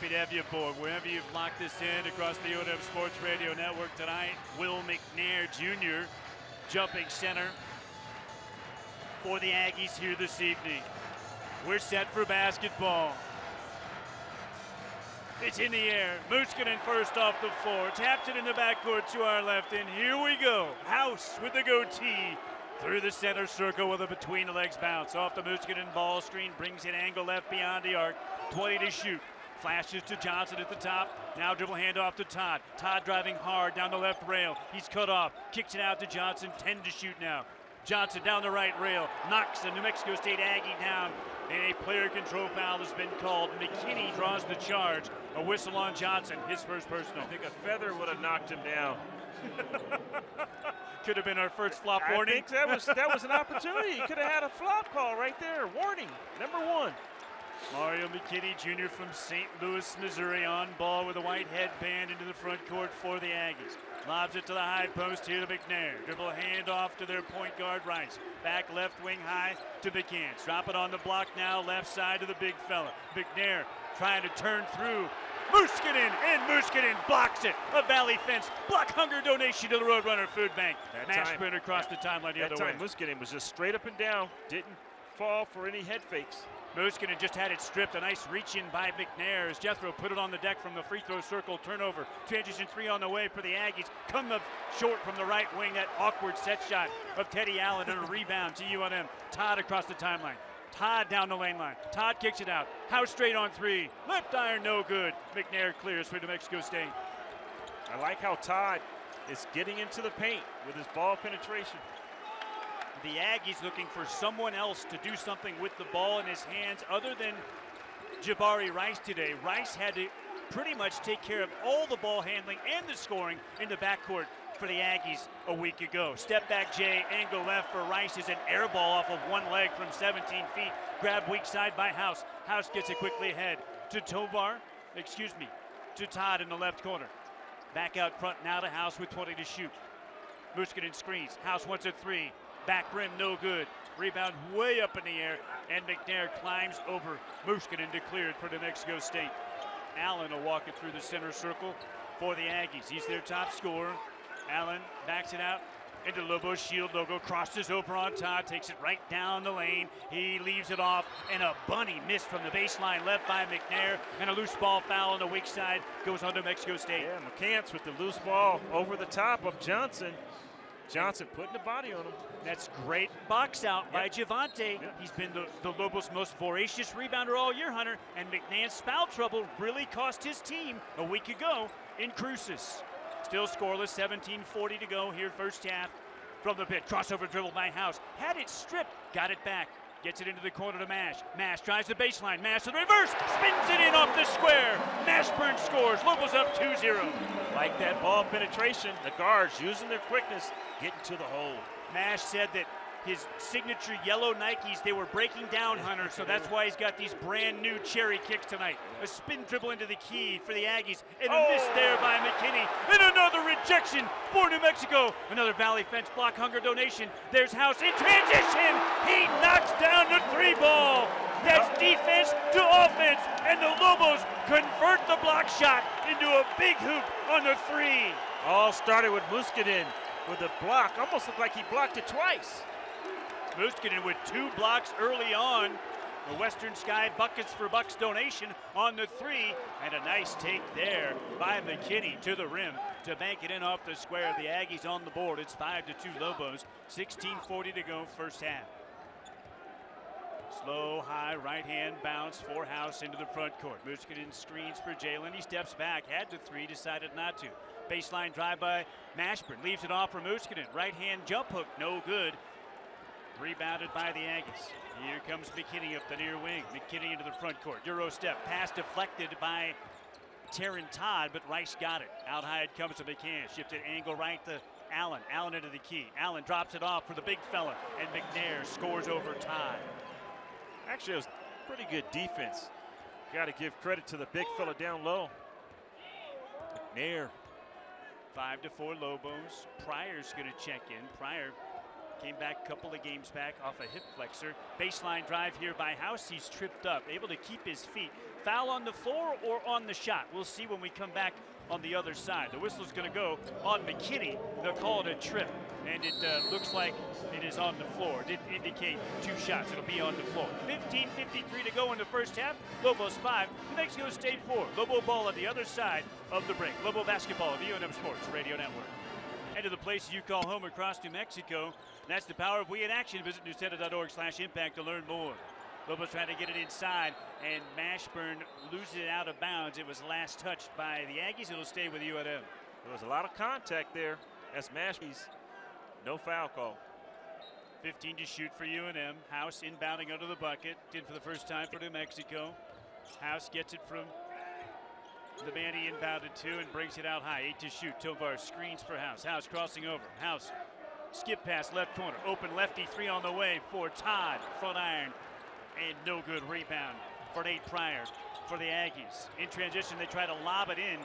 happy to have you aboard. Wherever you've locked this in across the UNM Sports Radio Network tonight, Will McNair Jr. jumping center for the Aggies here this evening. We're set for basketball. It's in the air. Muscadin first off the floor. Tapped it in the backcourt to our left, and here we go. House with the goatee through the center circle with a between the legs bounce. Off the Muscadin ball screen, brings it angle left beyond the arc. 20 to shoot. Flashes to Johnson at the top. Now dribble handoff to Todd. Todd driving hard down the left rail. He's cut off. Kicks it out to Johnson. 10 to shoot now. Johnson down the right rail. Knocks the New Mexico State Aggie down. And a player control foul has been called. McKinney draws the charge. A whistle on Johnson, his first personal. I think a feather would have knocked him down. Could have been our first flop I warning. think that was that was an opportunity. You could have had a flop call right there. Warning, number one. Mario McKinney Jr. from St. Louis, Missouri, on ball with a white headband into the front court for the Aggies. Lobs it to the high post here to McNair. Dribble handoff to their point guard Rice. Back left wing high to McCants. Drop it on the block now, left side to the big fella. McNair trying to turn through. Muscadin and Muscadin blocks it. A valley fence. Block hunger donation to the Roadrunner Food Bank. That Mash time- across the timeline the That other time way. Muscadin was just straight up and down. Didn't fall for any head fakes. Muscadin just had it stripped. A nice reach in by McNair as Gethro put it on the deck from the free throw circle. Turnover. Transition three on the way for the Aggies. Come up short from the right wing. That awkward set shot of Teddy Allen and a rebound to UNM. Todd across the timeline. Todd down the lane line. Todd kicks it out. House straight on three. Left iron, no good. McNair clears for New Mexico State. I like how Todd is getting into the paint with his ball penetration. The Aggies looking for someone else to do something with the ball in his hands other than Jabari Rice today. Rice had to pretty much take care of all the ball handling and the scoring in the backcourt for the Aggies a week ago. Step back Jay, angle left for Rice is an air ball off of one leg from 17 feet. Grab weak side by House. House gets it quickly ahead to Tovar, excuse me, to Todd in the left corner. Back out front now to House with 20 to shoot. Muscadin screens. House wants a three. Back rim, no good. Rebound way up in the air, and McNair climbs over Muscadin to clear it for New Mexico State. Allen will walk it through the center circle for the Aggies. He's their top scorer. Allen backs it out into Lobo's shield logo, crosses over on Todd, takes it right down the lane. He leaves it off, and a bunny miss from the baseline left by McNair, and a loose ball foul on the weak side goes on to Mexico State. Yeah, McCants with the loose ball over the top of Johnson. Johnson putting the body on him. That's great box out by Yep. Javonte. Yep. He's been the, the Lobos' most voracious rebounder all year, Hunter. And McNair's foul trouble really cost his team a week ago in Cruces. Still scoreless, 17:40 to go here, first half. From the pit, crossover dribble by House. Had it stripped, got it back. Gets it into the corner to Mash. Mash drives the baseline. Mash to the reverse. Spins it in off the square. Mashburn scores. Lobos up 2-0. Like that ball penetration, the guards using their quickness, getting to the hole. Mash said that his signature yellow Nikes, they were breaking down Hunter, so that's why he's got these brand new cherry kicks tonight. A spin dribble into the key for the Aggies, and a Oh! miss there by McKinney, and another rejection for New Mexico. Another Valley Fence block hunger donation. There's House in transition. He knocks down the three ball. That's defense to offense, and the Lobos convert the block shot into a big hoop on the three. All started with Muscadin with a block. Almost looked like he blocked it twice. Muscadin with two blocks early on. The Western Sky Buckets for Bucks donation on the three, and a nice take there by McKinney to the rim to bank it in off the square. The Aggies on the board. It's five to two Lobos. 16:40 to go, first half. Slow, high, right hand bounce for House into the front court. Muscadin screens for Jaelen. He steps back, had the three, decided not to. Baseline drive by Mashburn. Leaves it off for Muscadin. Right hand jump hook, no good. Rebounded by the Aggies. Here comes McKinney up the near wing. McKinney into the front court. Euro step. Pass deflected by Taryn Todd, but Rice got it. Out high it comes to McCann. Shifted angle right to Allen. Allen into the key. Allen drops it off for the big fella, and McNair scores over Todd. Actually, it was pretty good defense. Got to give credit to the big fella down low. McNair. Five to four Lobos. Pryor's going to check in. Pryor Came back a couple of games back off a hip flexor. Baseline drive here by House. He's tripped up, able to keep his feet. Foul on the floor or on the shot. We'll see when we come back on the other side. The whistle's going to go on McKinney. They'll call it a trip, and it uh, looks like it is on the floor. Didn't indicate two shots. It'll be on the floor. 15:53 to go in the first half. Lobos five, New Mexico State four. Lobo ball on the other side of the break. Lobo basketball, UNM Sports Radio Network. And to the place you call home across New Mexico. That's the power of We in Action. Visit nusenda.org/impact to learn more. Lobos trying to get it inside, and Mashburn loses it out of bounds. It was last touched by the Aggies. It'll stay with UNM. There was a lot of contact there. That's Mashburn's No foul call. 15 to shoot for UNM. House inbounding under the bucket. Did for the first time for New Mexico. House gets it from the man he inbounded to and brings it out high. Eight to shoot. Tovar screens for House. House crossing over. House skip pass left corner. Open lefty three on the way for Todd. Front iron and no good rebound for Nate Pryor for the Aggies. In transition, they try to lob it in,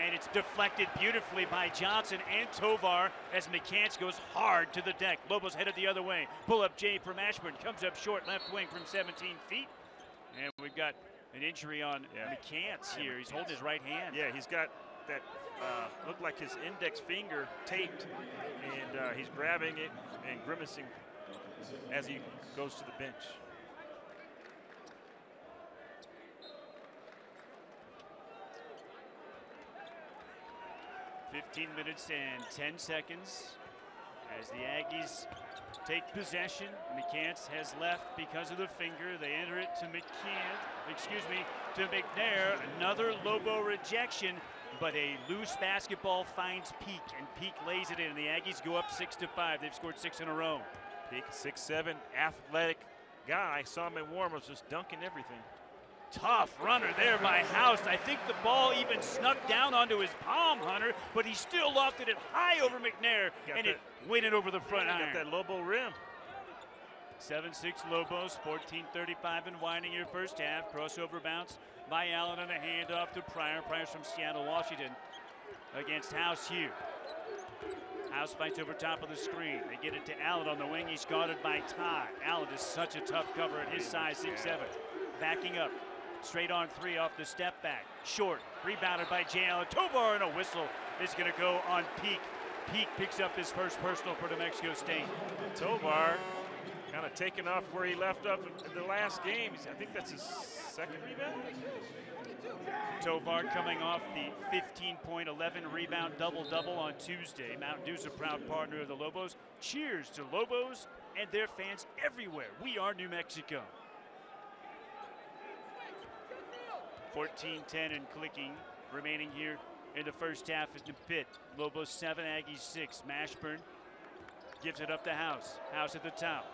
and it's deflected beautifully by Johnson and Tovar as McCants goes hard to the deck. Lobos headed the other way. Pull up Jay from Mashburn comes up short left wing from 17 feet. And we've got an injury on yeah. McCants here. He's holding his right hand. Yeah, he's got that uh, looked like his index finger taped, and uh, he's grabbing it and grimacing as he goes to the bench. 15 minutes and 10 seconds as the Aggies take possession. McCants has left because of the finger. They enter it to McCann, excuse me, to McNair. Another Lobo rejection, but a loose basketball finds Peak, and Peak lays it in. and The Aggies go up six to five. They've scored six in a row. Peak, six seven, athletic guy. Saw him in warm was just dunking everything. Tough runner there by House. I think the ball even snuck down onto his palm, Hunter, but he still lofted it high over McNair, and that, it went in over the front got iron. that Lobo rim. 7-6 Lobos, 14-35 and winding your first half. Crossover bounce by Allen and a handoff to Pryor. Pryor's from Seattle, Washington against House here. House fights over top of the screen. They get it to Allen on the wing. He's guarded by Todd. Allen is such a tough cover at his size, 6'7". Backing up. Straight on three off the step back. Short. Rebounded by Jay Allen. Tovar and a whistle is going to go on Peak. Peak picks up his first personal for New Mexico State. Tovar kind of taking off where he left off in the last game. I think that's his second rebound. Tovar coming off the 15 point, 11 rebound double double on Tuesday. Mountain Dew's a proud partner of the Lobos. Cheers to Lobos and their fans everywhere. We are New Mexico. 14-10 and clicking remaining here in the first half is the pit. Lobos 7, Aggies 6. Mashburn gives it up to House. House at the top.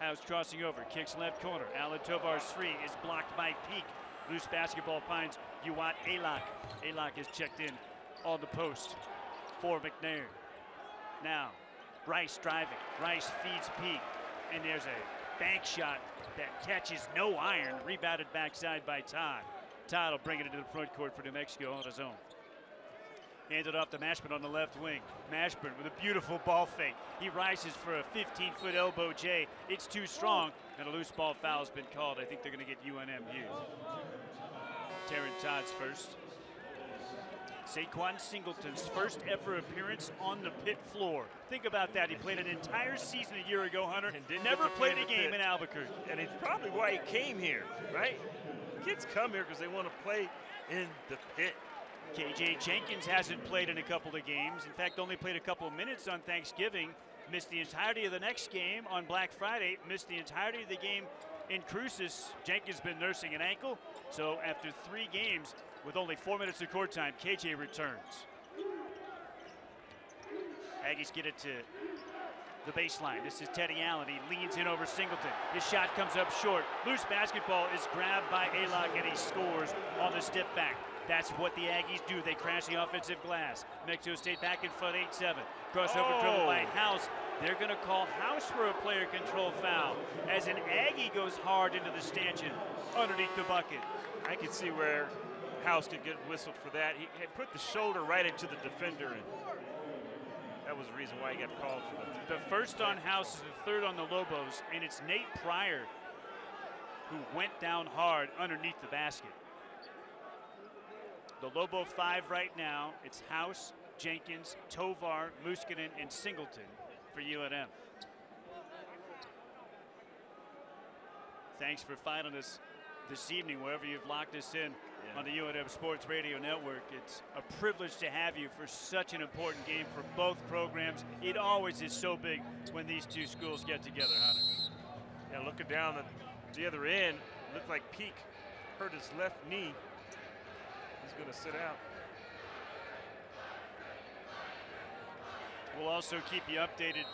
House crossing over, kicks left corner. Allen Tovar's three is blocked by Peak. Loose basketball finds Yuat Alok. Alok is checked in on the post for McNair. Now, Rice driving. Rice feeds Peak. And there's a bank shot that catches no iron. Rebounded backside by Todd. Todd will bring it into the front court for New Mexico on his own. Handed off to Mashburn on the left wing. Mashburn with a beautiful ball fake. He rises for a 15-foot elbow J. It's too strong, and a loose ball foul has been called. I think they're going to get UNM used. Taryn Todd's first. Saquan Singleton's first ever appearance on the pit floor. Think about that. He played an entire season a year ago, Hunter. And never played a game in Albuquerque. And it's probably why he came here, right? Kids come here because they want to play in the pit. KJ Jenkins hasn't played in a couple of games. In fact, only played a couple of minutes on Thanksgiving. Missed the entirety of the next game on Black Friday. Missed the entirety of the game in Cruces. Jenkins has been nursing an ankle. So after three games, with only four minutes of court time, KJ returns. Aggies get it to the baseline. This is Teddy Allen. He leans in over Singleton. His shot comes up short. Loose basketball is grabbed by Alok and he scores on the step back. That's what the Aggies do. They crash the offensive glass. Mexico State back in front 8-7. Crossover oh. dribble by House. They're going to call House for a player control foul as an Aggie goes hard into the stanchion underneath the bucket. I can see where House could get whistled for that. He put the shoulder right into the defender and was the reason why he got called for the. The first on House is the third on the Lobos, and it's Nate Pryor who went down hard underneath the basket. The Lobo five right now, it's House, Jenkins, Tovar, Muscadin, and Singleton for UNM. Thanks for finding us this evening, wherever you've locked us in yeah. on the UNM Sports Radio Network. It's a privilege to have you for such an important game for both programs. It always is so big when these two schools get together, Hunter. Yeah, looking down at the other end, looked like Peak hurt his left knee. He's going to sit out. We'll also keep you updated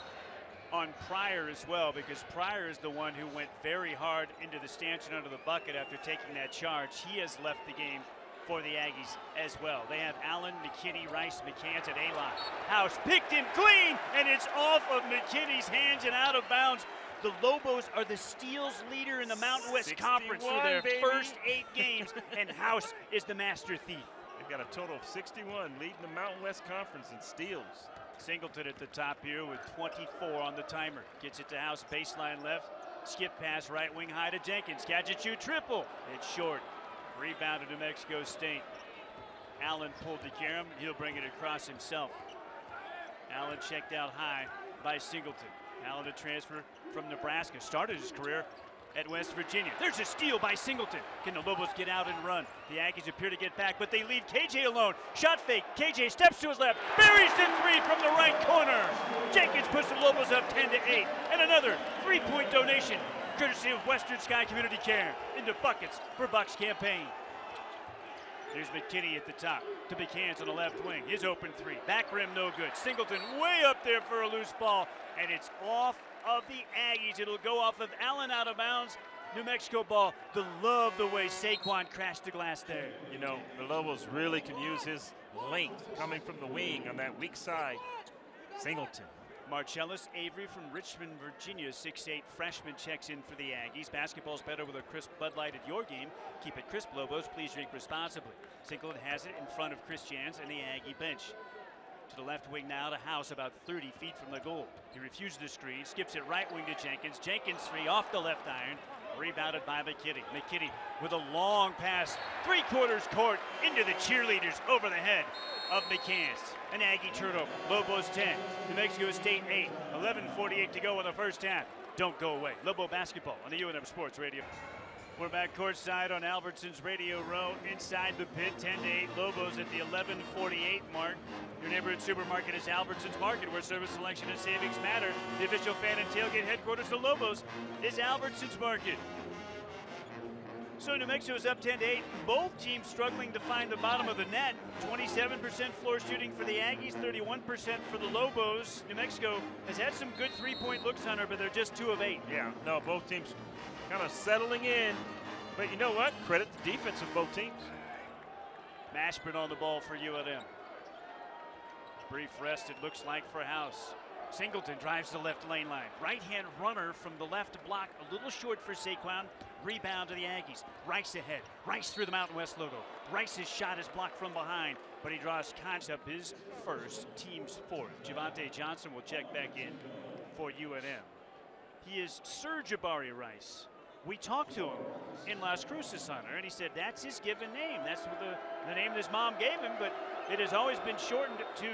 on Pryor as well because Pryor is the one who went very hard into the stanchion under the bucket after taking that charge. He has left the game for the Aggies as well. They have Allen, McKinney, Rice, McCants at Alok. House picked him clean, and it's off of McKinney's hands and out of bounds. The Lobos are the steals leader in the Mountain West Conference for their baby. first eight games, and House is the master thief. They've got a total of 61, leading the Mountain West Conference in steals. Singleton at the top here with 24 on the timer. Gets it to House, baseline left. Skip pass right wing high to Jenkins. Shoot, triple. It's short. Rebound to New Mexico State. Allen pulled to Karam. He'll bring it across himself. Allen checked out high by Singleton. Allen to transfer from Nebraska. Started his career at West Virginia. There's a steal by Singleton. Can the Lobos get out and run? The Aggies appear to get back, but they leave KJ alone. Shot fake. KJ steps to his left, buries the three from the right corner. Jenkins puts the Lobos up 10 to 8. And another three-point donation, courtesy of Western Sky Community Care, into buckets for Buck's campaign. There's McKinney at the top to McCants on the left wing. His open three. Back rim, no good. Singleton way up there for a loose ball, and it's off of the Aggies. It'll go off of Allen out of bounds. New Mexico ball. The love the way Saquan crashed the glass there. You know, the Lobos really can use his length coming from the wing on that weak side. Singleton. Marcellus Avery from Richmond, Virginia, 6'8 freshman checks in for the Aggies. Basketball's better with a crisp Bud Light at your game. Keep it crisp, Lobos. Please drink responsibly. Singleton has it in front of Chris Jans and the Aggie bench. To the left wing now to House, about 30 feet from the goal. He refuses the screen, skips it right wing to Jenkins. Jenkins three off the left iron, rebounded by McKinney. McKitty with a long pass, three quarters court into the cheerleaders over the head of McCants. An Aggie turnover. Lobos 10, New Mexico State 8. 11:48 to go in the first half. Don't go away. Lobo basketball on the UNM Sports Radio. We're back courtside on Albertsons Radio Row inside the pit. 10 to 8 Lobos at the 11:48 mark. Your neighborhood supermarket is Albertsons Market, where service selection and savings matter. The official fan and tailgate headquarters of Lobos is Albertsons Market. So New Mexico is up 10 to 8. Both teams struggling to find the bottom of the net. 27% floor shooting for the Aggies, 31% for the Lobos. New Mexico has had some good three-point looks, on her, but they're just two of eight. Yeah, no, both teams kind of settling in. But you know what? Credit the defense of both teams. Mashburn on the ball for UNM. Brief rest, it looks like, for House. Singleton drives the left lane line. Right hand runner from the left block, a little short for Saquan. Rebound to the Aggies. Rice ahead. Rice through the Mountain West logo. Rice's shot is blocked from behind, but he draws concept his first, team's fourth. Javonte Johnson will check back in for UNM. He is Sir Jabari Rice. We talked to him in Las Cruces, Hunter, and he said that's his given name. That's the, the name his mom gave him, but it has always been shortened to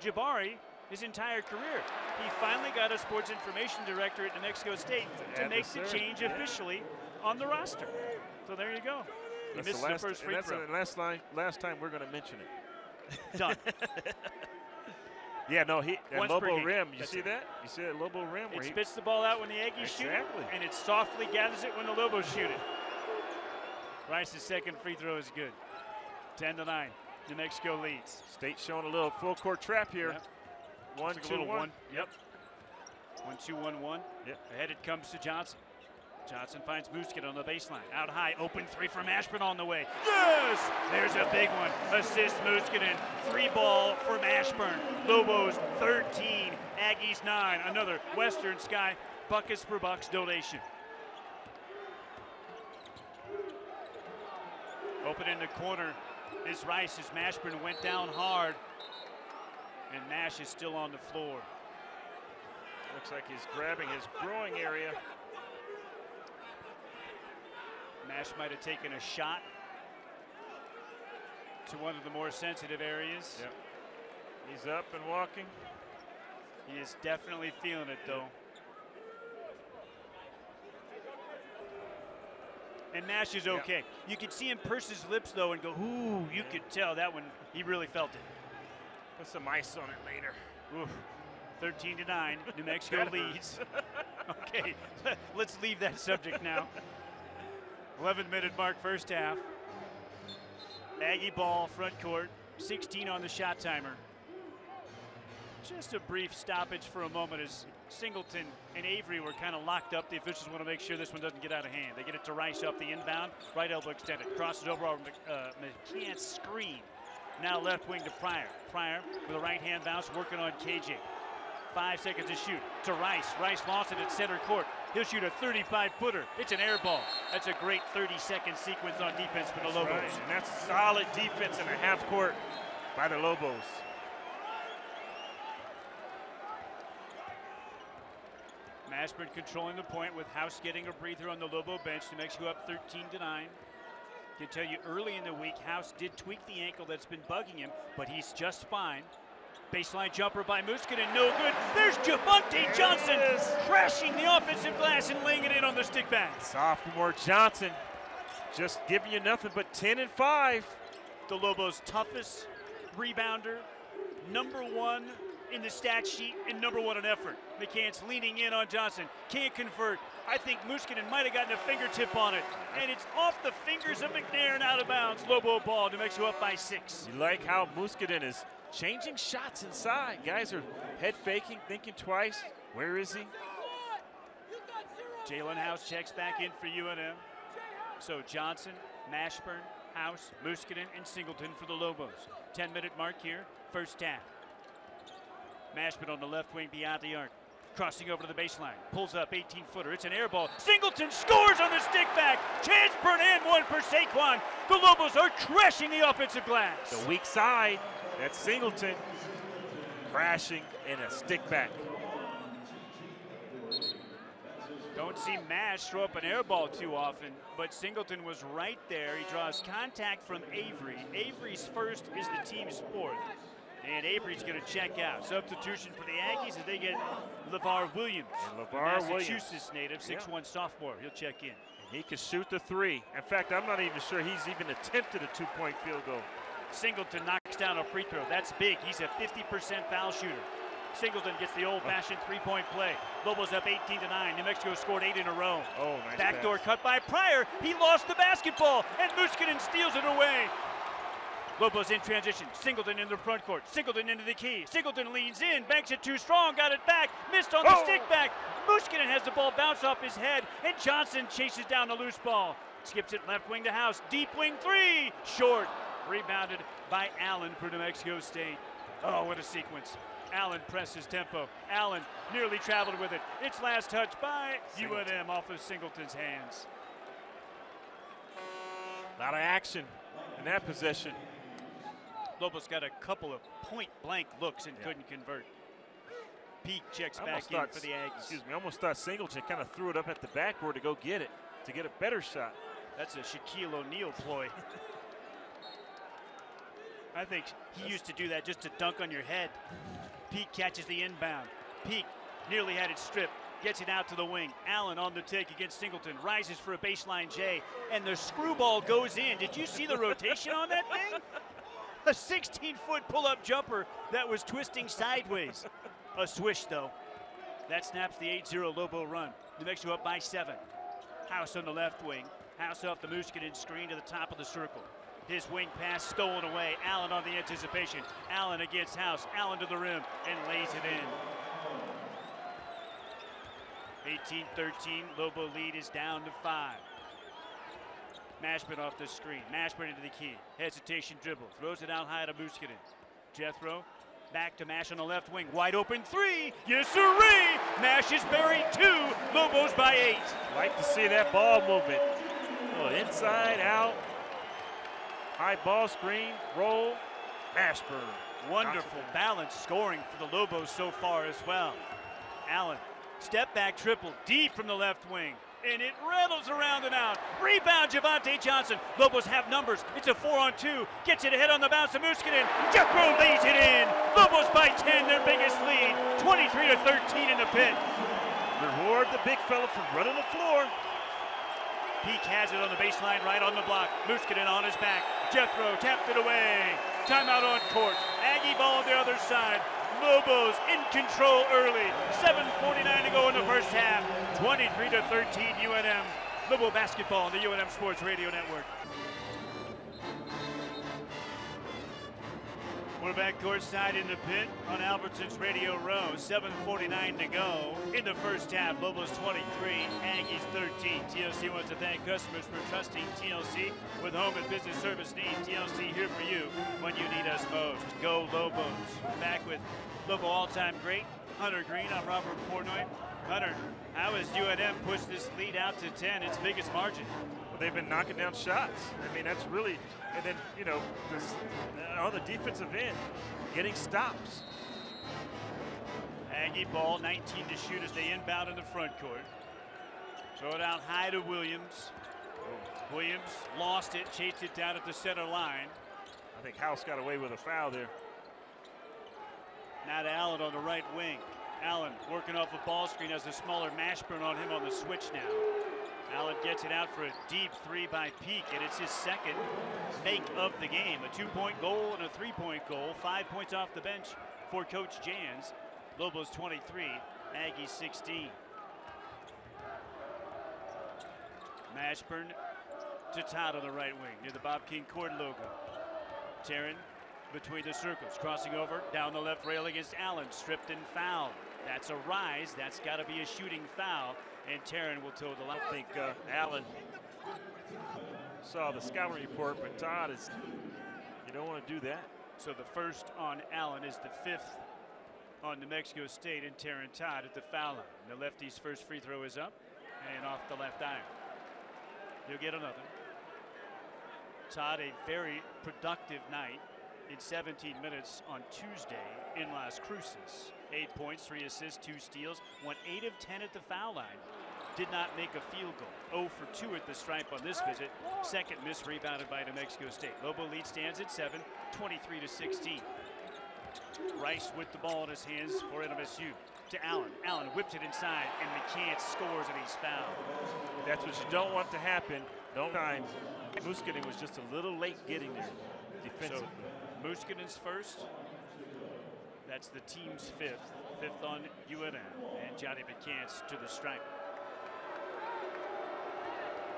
Jabari his entire career. He finally got a sports information director at New Mexico State to make the change officially on the roster. So there you go. He that's missed the, last, the first free that's throw. The last, line, last time we're going to mention it. Done. yeah, no, he Once Lobo rim. You see it. that? You see that Lobo rim? It he- spits the ball out when the Aggies shoot it, and it softly gathers it when the Lobos shoot it. Rice's second free throw is good. 10 to 9. New Mexico leads. State showing a little full court trap here. Yep. One, like two, one. one. Yep. One, two, one, one. Yep. Ahead it comes to Johnson. Johnson finds Musket on the baseline. Out high, open three from Mashburn on the way. Yes! There's a big one. Assist Muscadin. Three ball from Mashburn. Lobos 13, Aggies 9. Another Western Sky Buckets for Bucks donation. Open in the corner is Rice as Mashburn went down hard. And Mash is still on the floor. Looks like he's grabbing his growing area. Mash might have taken a shot to one of the more sensitive areas. Yep. He's up and walking. He is definitely feeling it, though. And Mash is okay. Yep. You could see him purse his lips, though, and go, ooh, you yeah. could tell that one, he really felt it. Put some ice on it later. Oof. 13 to 9. New Mexico leads. okay, let's leave that subject now. 11 minute mark, first half. Aggie ball, front court, 16 on the shot timer. Just a brief stoppage for a moment as Singleton and Avery were kind of locked up. The officials want to make sure this one doesn't get out of hand. They get it to Rice up the inbound, right elbow extended, crosses over on uh, McCants screen. Now left wing to Pryor. Pryor with a right hand bounce, working on KJ. Five seconds to shoot to Rice. Rice lost it at center court. He'll shoot a 35 footer. It's an air ball. That's a great 30 second sequence on defense for the Lobos. Right. And that's solid defense in a half court by the Lobos. Mashburn controlling the point with House getting a breather on the Lobo bench to make you up 13 to 9. Can tell you early in the week, House did tweak the ankle that's been bugging him, but he's just fine. Baseline jumper by Muscadin, no good. There's Javonte Johnson crashing the offensive glass and laying it in on the stick back. Sophomore Johnson just giving you nothing but 10 and 5. The Lobos' toughest rebounder, number one in the stat sheet and number one in effort. McCants leaning in on Johnson, can't convert. I think Muscadin might have gotten a fingertip on it, and it's off the fingers of McNair and out of bounds. Lobo ball to make you up by six. You like how Muscadin is changing shots inside. Guys are head faking, thinking twice. Where is he? Jaelen House checks back in for UNM. So Johnson, Mashburn, House, Muscadin, and Singleton for the Lobos. 10 minute mark here, first half. Mashburn on the left wing beyond the arc. Crossing over to the baseline. Pulls up 18 footer. It's an air ball. Singleton scores on the stick back. Chance burn and one for Saquan. The Lobos are crashing the offensive glass. The weak side that's Singleton crashing in a stick back. Don't see Mash throw up an air ball too often, but Singleton was right there. He draws contact from Avery. Avery's first is the team's fourth. And Avery's going to check out. Substitution for the Aggies as they get LeVar Williams. And LeVar Massachusetts Williams. native, 6'1 yeah. sophomore. He'll check in. He can shoot the three. In fact, I'm not even sure he's even attempted a two-point field goal. Singleton knocks down a free throw. That's big. He's a 50% foul shooter. Singleton gets the old-fashioned three-point play. Lobos up 18 to 9. New Mexico scored eight in a row. Oh, nice Backdoor pass. cut by Pryor. He lost the basketball, and Muscadin steals it away. Lobos in transition. Singleton in the front court. Singleton into the key. Singleton leans in, banks it too strong, got it back, missed on the oh. stick back. Muscadin has the ball bounce off his head, and Johnson chases down the loose ball. Skips it left wing to House. Deep wing three. Short. Rebounded by Allen for New Mexico State. Oh, what a sequence. Allen presses tempo. Allen nearly traveled with it. It's last touch by Singleton. UNM off of Singleton's hands. A lot of action in that possession. Lobos got a couple of point blank looks and yeah. couldn't convert. Peak checks back in thought, for the Aggies. Excuse me, almost thought Singleton kind of threw it up at the backboard to go get it, to get a better shot. That's a Shaquille O'Neal ploy. I think he used to do that just to dunk on your head. Peak catches the inbound. Peak nearly had it stripped. Gets it out to the wing. Allen on the take against Singleton. Rises for a baseline J. And the screwball goes in. Did you see the rotation on that thing? A 16 foot pull up jumper that was twisting sideways. A swish, though. That snaps the 8 0 Lobo run. New Mexico up by seven. House on the left wing. House off the Muscadin screen to the top of the circle. His wing pass stolen away. Allen on the anticipation. Allen against House. Allen to the rim and lays it in. 18-13, Lobo lead is down to five. Mashburn off the screen. Mashburn into the key. Hesitation dribble. Throws it out high to Muscadin. Gethro back to Mash on the left wing. Wide open three. Yes, sirree. Mash is buried two. Lobos by eight. Like to see that ball movement. Oh, inside out. High ball screen, roll, Mashburn Wonderful balanced scoring for the Lobos so far as well. Allen, step back triple deep from the left wing and it rattles around and out. Rebound, Javonte Johnson. Lobos have numbers. It's a four on two. Gets it ahead on the bounce of Muscadin. Gethro lays it in. Lobos by 10, their biggest lead. 23 to 13 in the pit. Reward the big fella for running the floor. Peak has it on the baseline, right on the block. Muscadin on his back. Gethro tapped it away. Timeout on court. Aggie ball on the other side. Lobos in control early. 7.49 to go in the first half. 23 to 13 UNM. Lobo basketball on the UNM Sports Radio Network. We're back courtside in the pit on Albertsons Radio Row. 7.49 to go in the first half. Lobos 23, Aggies 13. TLC wants to thank customers for trusting TLC with home and business service needs. TLC here for you when you need us most. Go Lobos. Back with Lobo all-time great, Hunter Green. I'm Robert Portnoy. Hunter, how has UNM pushed this lead out to 10, its biggest margin? They've been knocking down shots. I mean, that's really, and then, you know, this, uh, on the defensive end, getting stops. Aggie ball, 19 to shoot as they inbound in the front court. Throw it out high to Williams. Williams lost it, chased it down at the center line. I think House got away with a foul there. Now to Allen on the right wing. Allen working off a ball screen has a smaller Mashburn on him on the switch now. Allen gets it out for a deep three by Peak, and it's his second make of the game. A two-point goal and a three-point goal. Five points off the bench for Coach Jans. Lobos 23, Aggies 16. Mashburn to Todd on the right wing near the Bob King Court logo. Taryn between the circles, crossing over down the left rail against Allen, stripped and fouled. That's a rise. That's got to be a shooting foul, and Taryn will toe the line. I think uh, Allen saw the scouting report, but Todd is, you don't want to do that. So the first on Allen is the fifth on New Mexico State and Taryn Todd at the foul line. The lefty's first free throw is up and off the left iron. He'll get another. Todd, a very productive night in 17 minutes on Tuesday in Las Cruces. Eight points, three assists, two steals, went eight of 10 at the foul line. Did not make a field goal. 0 for 2 at the stripe on this visit. Second miss rebounded by New Mexico State. Lobo lead stands at 7, 23 to 16. Rice with the ball in his hands for NMSU to Allen. Allen whips it inside, and McCants scores, and he's fouled. That's what you don't want to happen. Don't time. Muscadin was just a little late getting there defensively. So, Muscadin's first. That's the team's fifth. Fifth on UNM. And Johnny McCants to the stripe.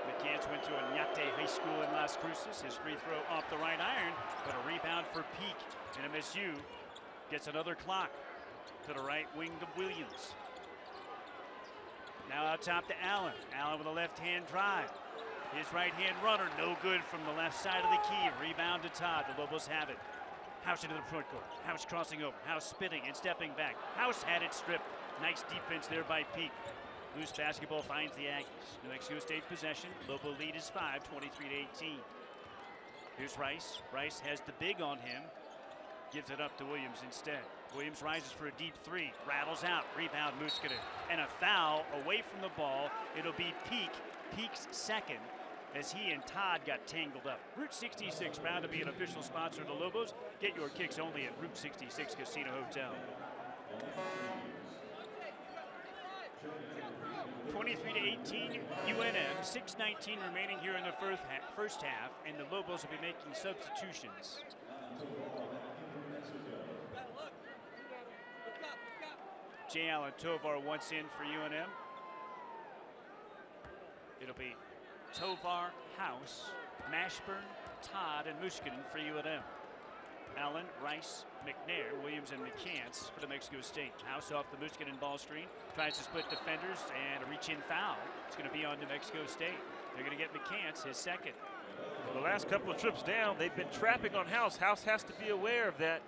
McCants went to Oñate High School in Las Cruces. His free throw off the right iron, but a rebound for Peak. And MSU gets another clock to the right wing of Williams. Now out top to Allen. Allen with a left-hand drive. His right-hand runner, no good from the left side of the key. Rebound to Todd. The Lobos have it. House into the front court. House crossing over. House spinning and stepping back. House had it stripped. Nice defense there by Peak. Loose basketball finds the Aggies. New Mexico State possession. Lobo lead is 5, 23 to 18. Here's Rice. Rice has the big on him. Gives it up to Williams instead. Williams rises for a deep three. Rattles out. Rebound Muscadin. And a foul away from the ball. It'll be Peak. Peak's second as he and Todd got tangled up. Route 66 proud to be an official sponsor of the Lobos. Get your kicks only at Route 66 Casino Hotel. 23 to 18, UNM. 6:19 remaining here in the first half, first half, and the Lobos will be making substitutions. J. Allen Tovar once in for UNM. It'll be Tovar, House, Mashburn, Todd, and Muscadin for UNM. Allen, Rice, McNair, Williams, and McCants for the Mexico State. House off the Muscadin ball screen, tries to split defenders, and a reach-in foul. It's going to be on New Mexico State. They're going to get McCants his second. Well, the last couple of trips down, they've been trapping on House. House has to be aware of that.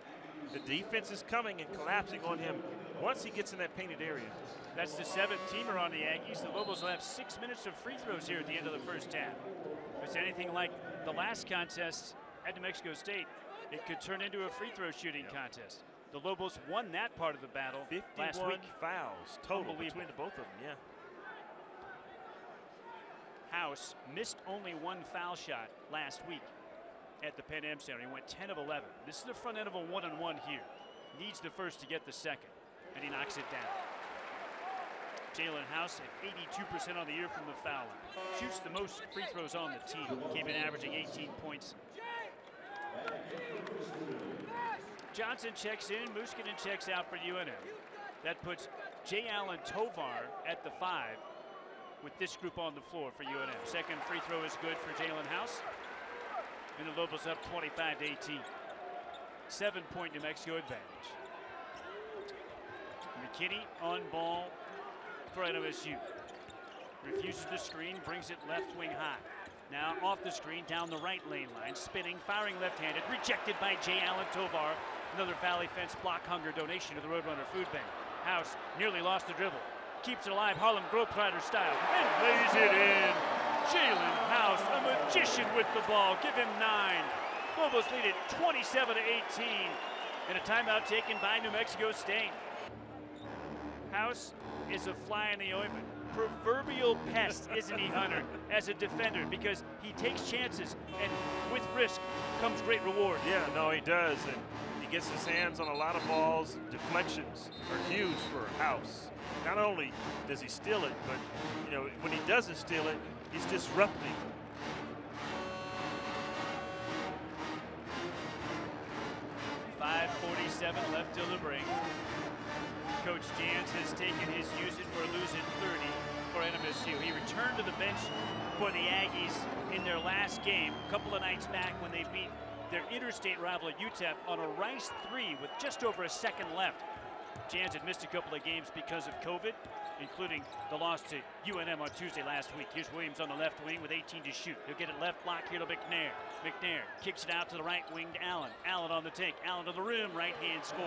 The defense is coming and collapsing on him once he gets in that painted area. That's the seventh teamer on the Aggies. The Lobos will have six minutes of free throws here at the end of the first half. If it's anything like the last contest, at New Mexico State, it could turn into a free throw shooting yep. contest. The Lobos won that part of the battle 51 last week. fouls total between the both of them, yeah. House missed only one foul shot last week at the Pan Am Center. He went 10 of 11. This is the front end of a one-on-one here. Needs the first to get the second, and he knocks it down. Jaelen House at 82% on the year from the foul line. Shoots the most free throws on the team. Came in averaging 18 points. Johnson checks in. Muscadin checks out for UNM. That puts J. Allen Tovar at the five with this group on the floor for UNM. Second free throw is good for Jaelen House. And the Lobos up 25 to 18. Seven point New Mexico advantage. McKinney on ball for NMSU. Refuses the screen, brings it left wing high. Now off the screen, down the right lane line, spinning, firing left-handed, rejected by J. Allen Tovar. Another Valley Fence block hunger donation to the Roadrunner Food Bank. House nearly lost the dribble. Keeps it alive, Harlem Globetrotter style, and lays it in. Jaelen House, a magician with the ball. Give him nine. Lobos lead it 27 to 18. And a timeout taken by New Mexico State. House is a fly in the ointment. Proverbial pest, isn't he, Hunter, as a defender, because he takes chances, and with risk comes great reward. Yeah, no, he does, and he gets his hands on a lot of balls. Deflections are huge for House. Not only does he steal it, but you know when he doesn't steal it, he's disrupting. Left till the break. Coach Jans has taken his usage. We're losing 30 for NMSU. He returned to the bench for the Aggies in their last game a couple of nights back when they beat their interstate rival UTEP on a Rice three with just over a second left. Jans had missed a couple of games because of COVID, including the loss to UNM on Tuesday last week. Here's Williams on the left wing with 18 to shoot. He'll get it left block here to McNair. McNair kicks it out to the right wing to Allen. Allen on the take. Allen to the rim. Right hand score.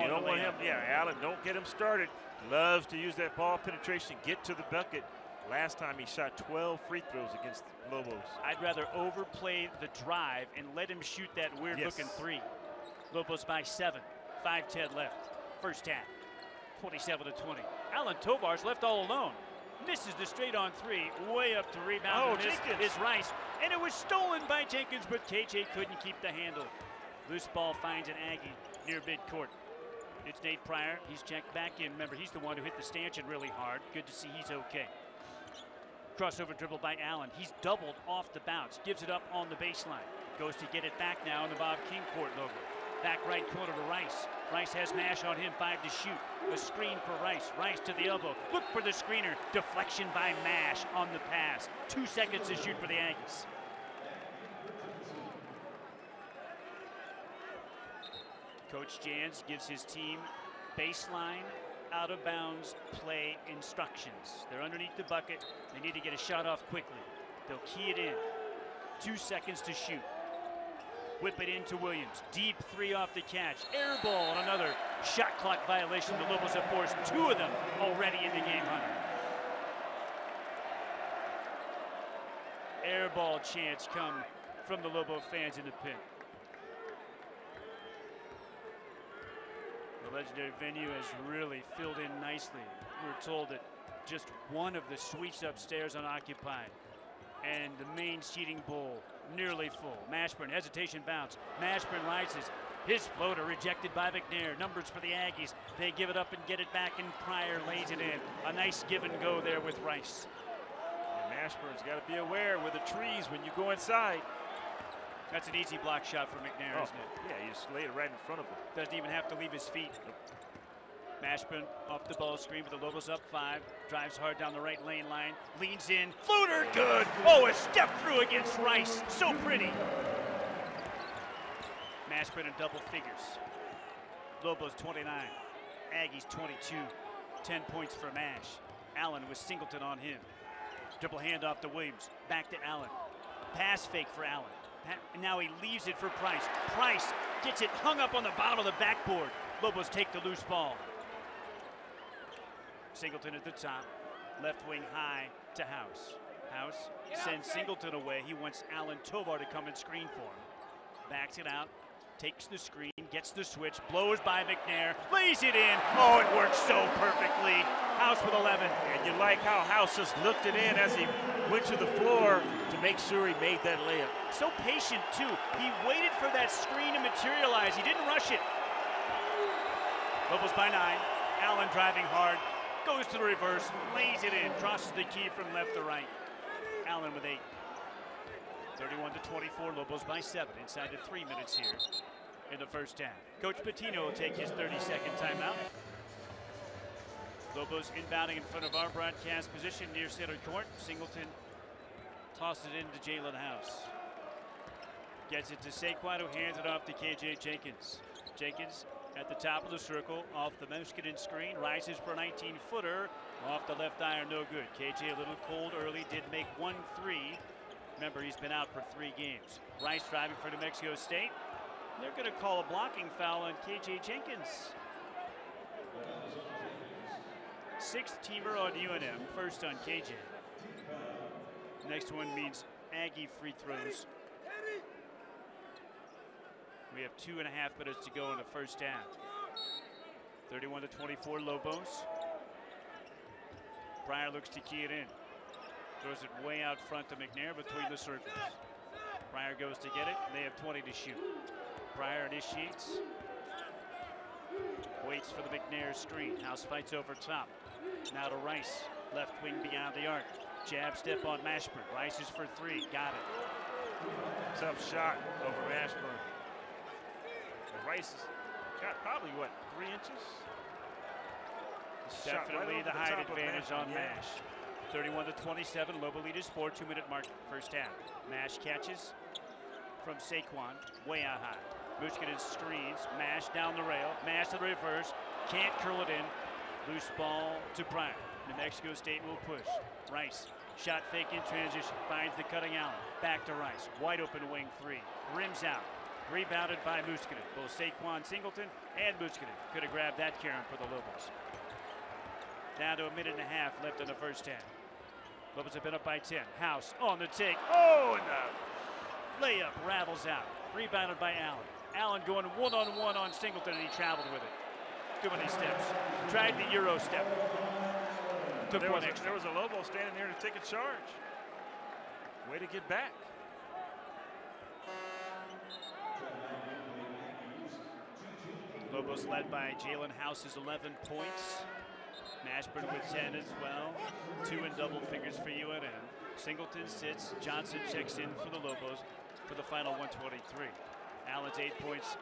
You don't want him. Yeah, Allen, don't get him started. Loves to use that ball penetration, get to the bucket. Last time he shot 12 free throws against the Lobos. I'd rather overplay the drive and let him shoot that weird yes. looking three. Lobos by seven. 5-10 left first half. 27 to 20. Allen Tovar's left all alone. Misses the straight on three, way up to rebound. Oh, Jenkins. is Rice. And it was stolen by Jenkins, but KJ couldn't keep the handle. Loose ball finds an Aggie near midcourt. It's Nate Pryor. He's checked back in. Remember, he's the one who hit the stanchion really hard. Good to see he's okay. Crossover dribble by Allen. He's doubled off the bounce. Gives it up on the baseline. Goes to get it back now in the Bob King court logo. Back right corner to Rice. Rice has Mash on him, five to shoot. A screen for Rice. Rice to the elbow. Look for the screener. Deflection by Mash on the pass. Two seconds to shoot for the Aggies. Coach Jans gives his team baseline, out of bounds play instructions. They're underneath the bucket. They need to get a shot off quickly. They'll key it in. Two seconds to shoot. Whip it into Williams. Deep three off the catch. Air ball and another shot clock violation. The Lobos have forced two of them already in the game, Hunter. Air ball chance come from the Lobo fans in the pit. The legendary venue has really filled in nicely. We are told that just one of the suites upstairs unoccupied and the main seating bowl nearly full. Mashburn, hesitation bounce. Mashburn rises. His floater rejected by McNair. Numbers for the Aggies. They give it up and get it back, and Pryor lays it in. A nice give and go there with Rice. And Mashburn's got to be aware with the trees when you go inside. That's an easy block shot for McNair, oh, isn't it? Yeah, he just laid it right in front of him. Doesn't even have to leave his feet. Mashburn off the ball screen with the Lobos up five. Drives hard down the right lane line. Leans in. Floater good. Oh, a step through against Rice. So pretty. Mashburn in double figures. Lobos 29. Aggies 22. 10 points for Mash. Allen with Singleton on him. Dribble handoff to Williams. Back to Allen. Pass fake for Allen. And now he leaves it for Price. Price gets it hung up on the bottom of the backboard. Lobos take the loose ball. Singleton at the top, left wing high to House. House sends Singleton away. He wants Allen Tovar to come and screen for him. backs it out, takes the screen, gets the switch, blows by McNair, lays it in. Oh, it works so perfectly. House with 11. And you like how House just looked it in as he went to the floor to make sure he made that layup. So patient, too. He waited for that screen to materialize. He didn't rush it. Lobos by nine. Allen driving hard, goes to the reverse, lays it in, crosses the key from left to right. Allen with eight. 31 to 24, Lobos by seven, inside the three minutes here in the first half. Coach Pitino will take his 30-second timeout. Lobos inbounding in front of our broadcast position near center court. Singleton tosses it into Jaelen House. Gets it to Saquan, who hands it off to KJ Jenkins. Jenkins at the top of the circle, off the Muscadin screen, rises for a 19-footer, off the left iron, no good. KJ a little cold early, did make one three. Remember, he's been out for three games. Rice driving for New Mexico State. They're going to call a blocking foul on KJ Jenkins. Sixth teamer on UNM, first on KJ. Next one means Aggie free throws. We have two and a half minutes to go in the first half. 31 to 24 Lobos. Pryor looks to key it in. Throws it way out front to McNair between the circles. Pryor goes to get it. They have 20 to shoot. Pryor initiates. Waits for the McNair screen. House fights over top. Now to Rice. Left wing beyond the arc. Jab step on Mashburn. Rice is for three. Got it. Tough shot over Mashburn. Rice got probably, what, three inches? Definitely right the the height advantage on yeah. Mash. 31 to 27. Lobo is four. Two minute mark first half. Mash catches from Saquan. Way out high. Muscadin screens. Mash down the rail. Mash to the reverse. Can't curl it in. Loose ball to Pryor. New Mexico State will push. Rice. Shot fake in transition. Finds the cutting Allen. Back to Rice. Wide open wing three. Rims out. Rebounded by Muscadin. Both Saquan Singleton and Muscadin could have grabbed that Karen for the Lobos. Down to a minute and a half left in the first half. Lobos have been up by 10. House on the take. Oh, and the layup rattles out. Rebounded by Allen. Allen going one on one on Singleton, and he traveled with it. Too many steps. Tried the Euro step. Took There one was, a, extra. there was a Lobo standing there to take a charge. Way to get back. Lobos led by Jaelen House's 11 points. Mashburn with 10 as well. Two in double figures for UNM. Singleton sits. Johnson checks in for the Lobos for the final 123. Allen's eight points.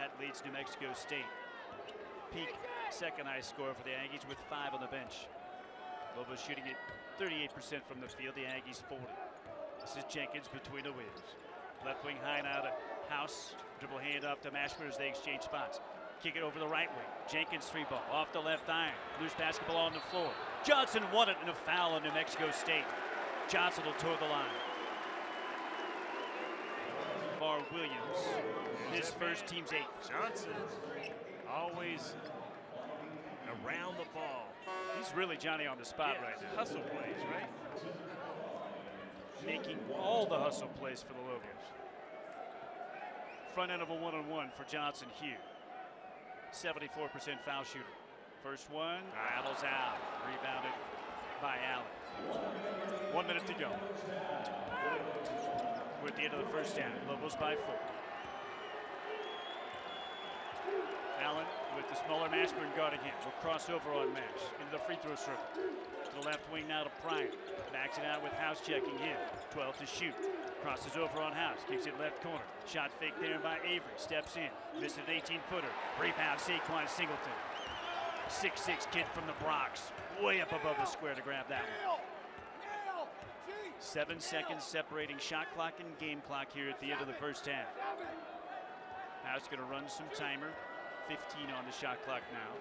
That leads New Mexico State. Peake second highest score for the Aggies with five on the bench. Lobos shooting at 38% from the field. The Aggies 40. This is Jenkins between the wheels. Left wing high now House. Dribble hand off to Mashburn as they exchange spots. Kick it over the right wing. Jenkins three ball off the left iron. Loose basketball on the floor. Johnson won it in a foul on New Mexico State. Johnson will toe the line. Bar Williams, his first team's eight. Johnson always around the ball. He's really Johnny on the spot Yeah, right now. Hustle plays, right? making all the hustle plays for the Lobos. Front end of a one-on-one for Johnson here. 74% foul shooter. First one, rattles out. Rebounded by Allen. One minute to go. We're at the end of the first half. Lobos by four. Allen with the smaller Mashburn guarding him. Will cross over on Mash into the free throw circle. To the left wing now to Pryor. Backs it out with House checking him. 12 to shoot. Crosses over on House. Kicks it left corner. Shot fake there by Avery. Steps in. Misses an 18 footer. Rebound Saquan Singleton. 6'6 kid from the Bronx. Way up above the square to grab that one. Seven seconds separating shot clock and game clock here at the end of the first half. House going to run some timer. 15 on the shot clock now.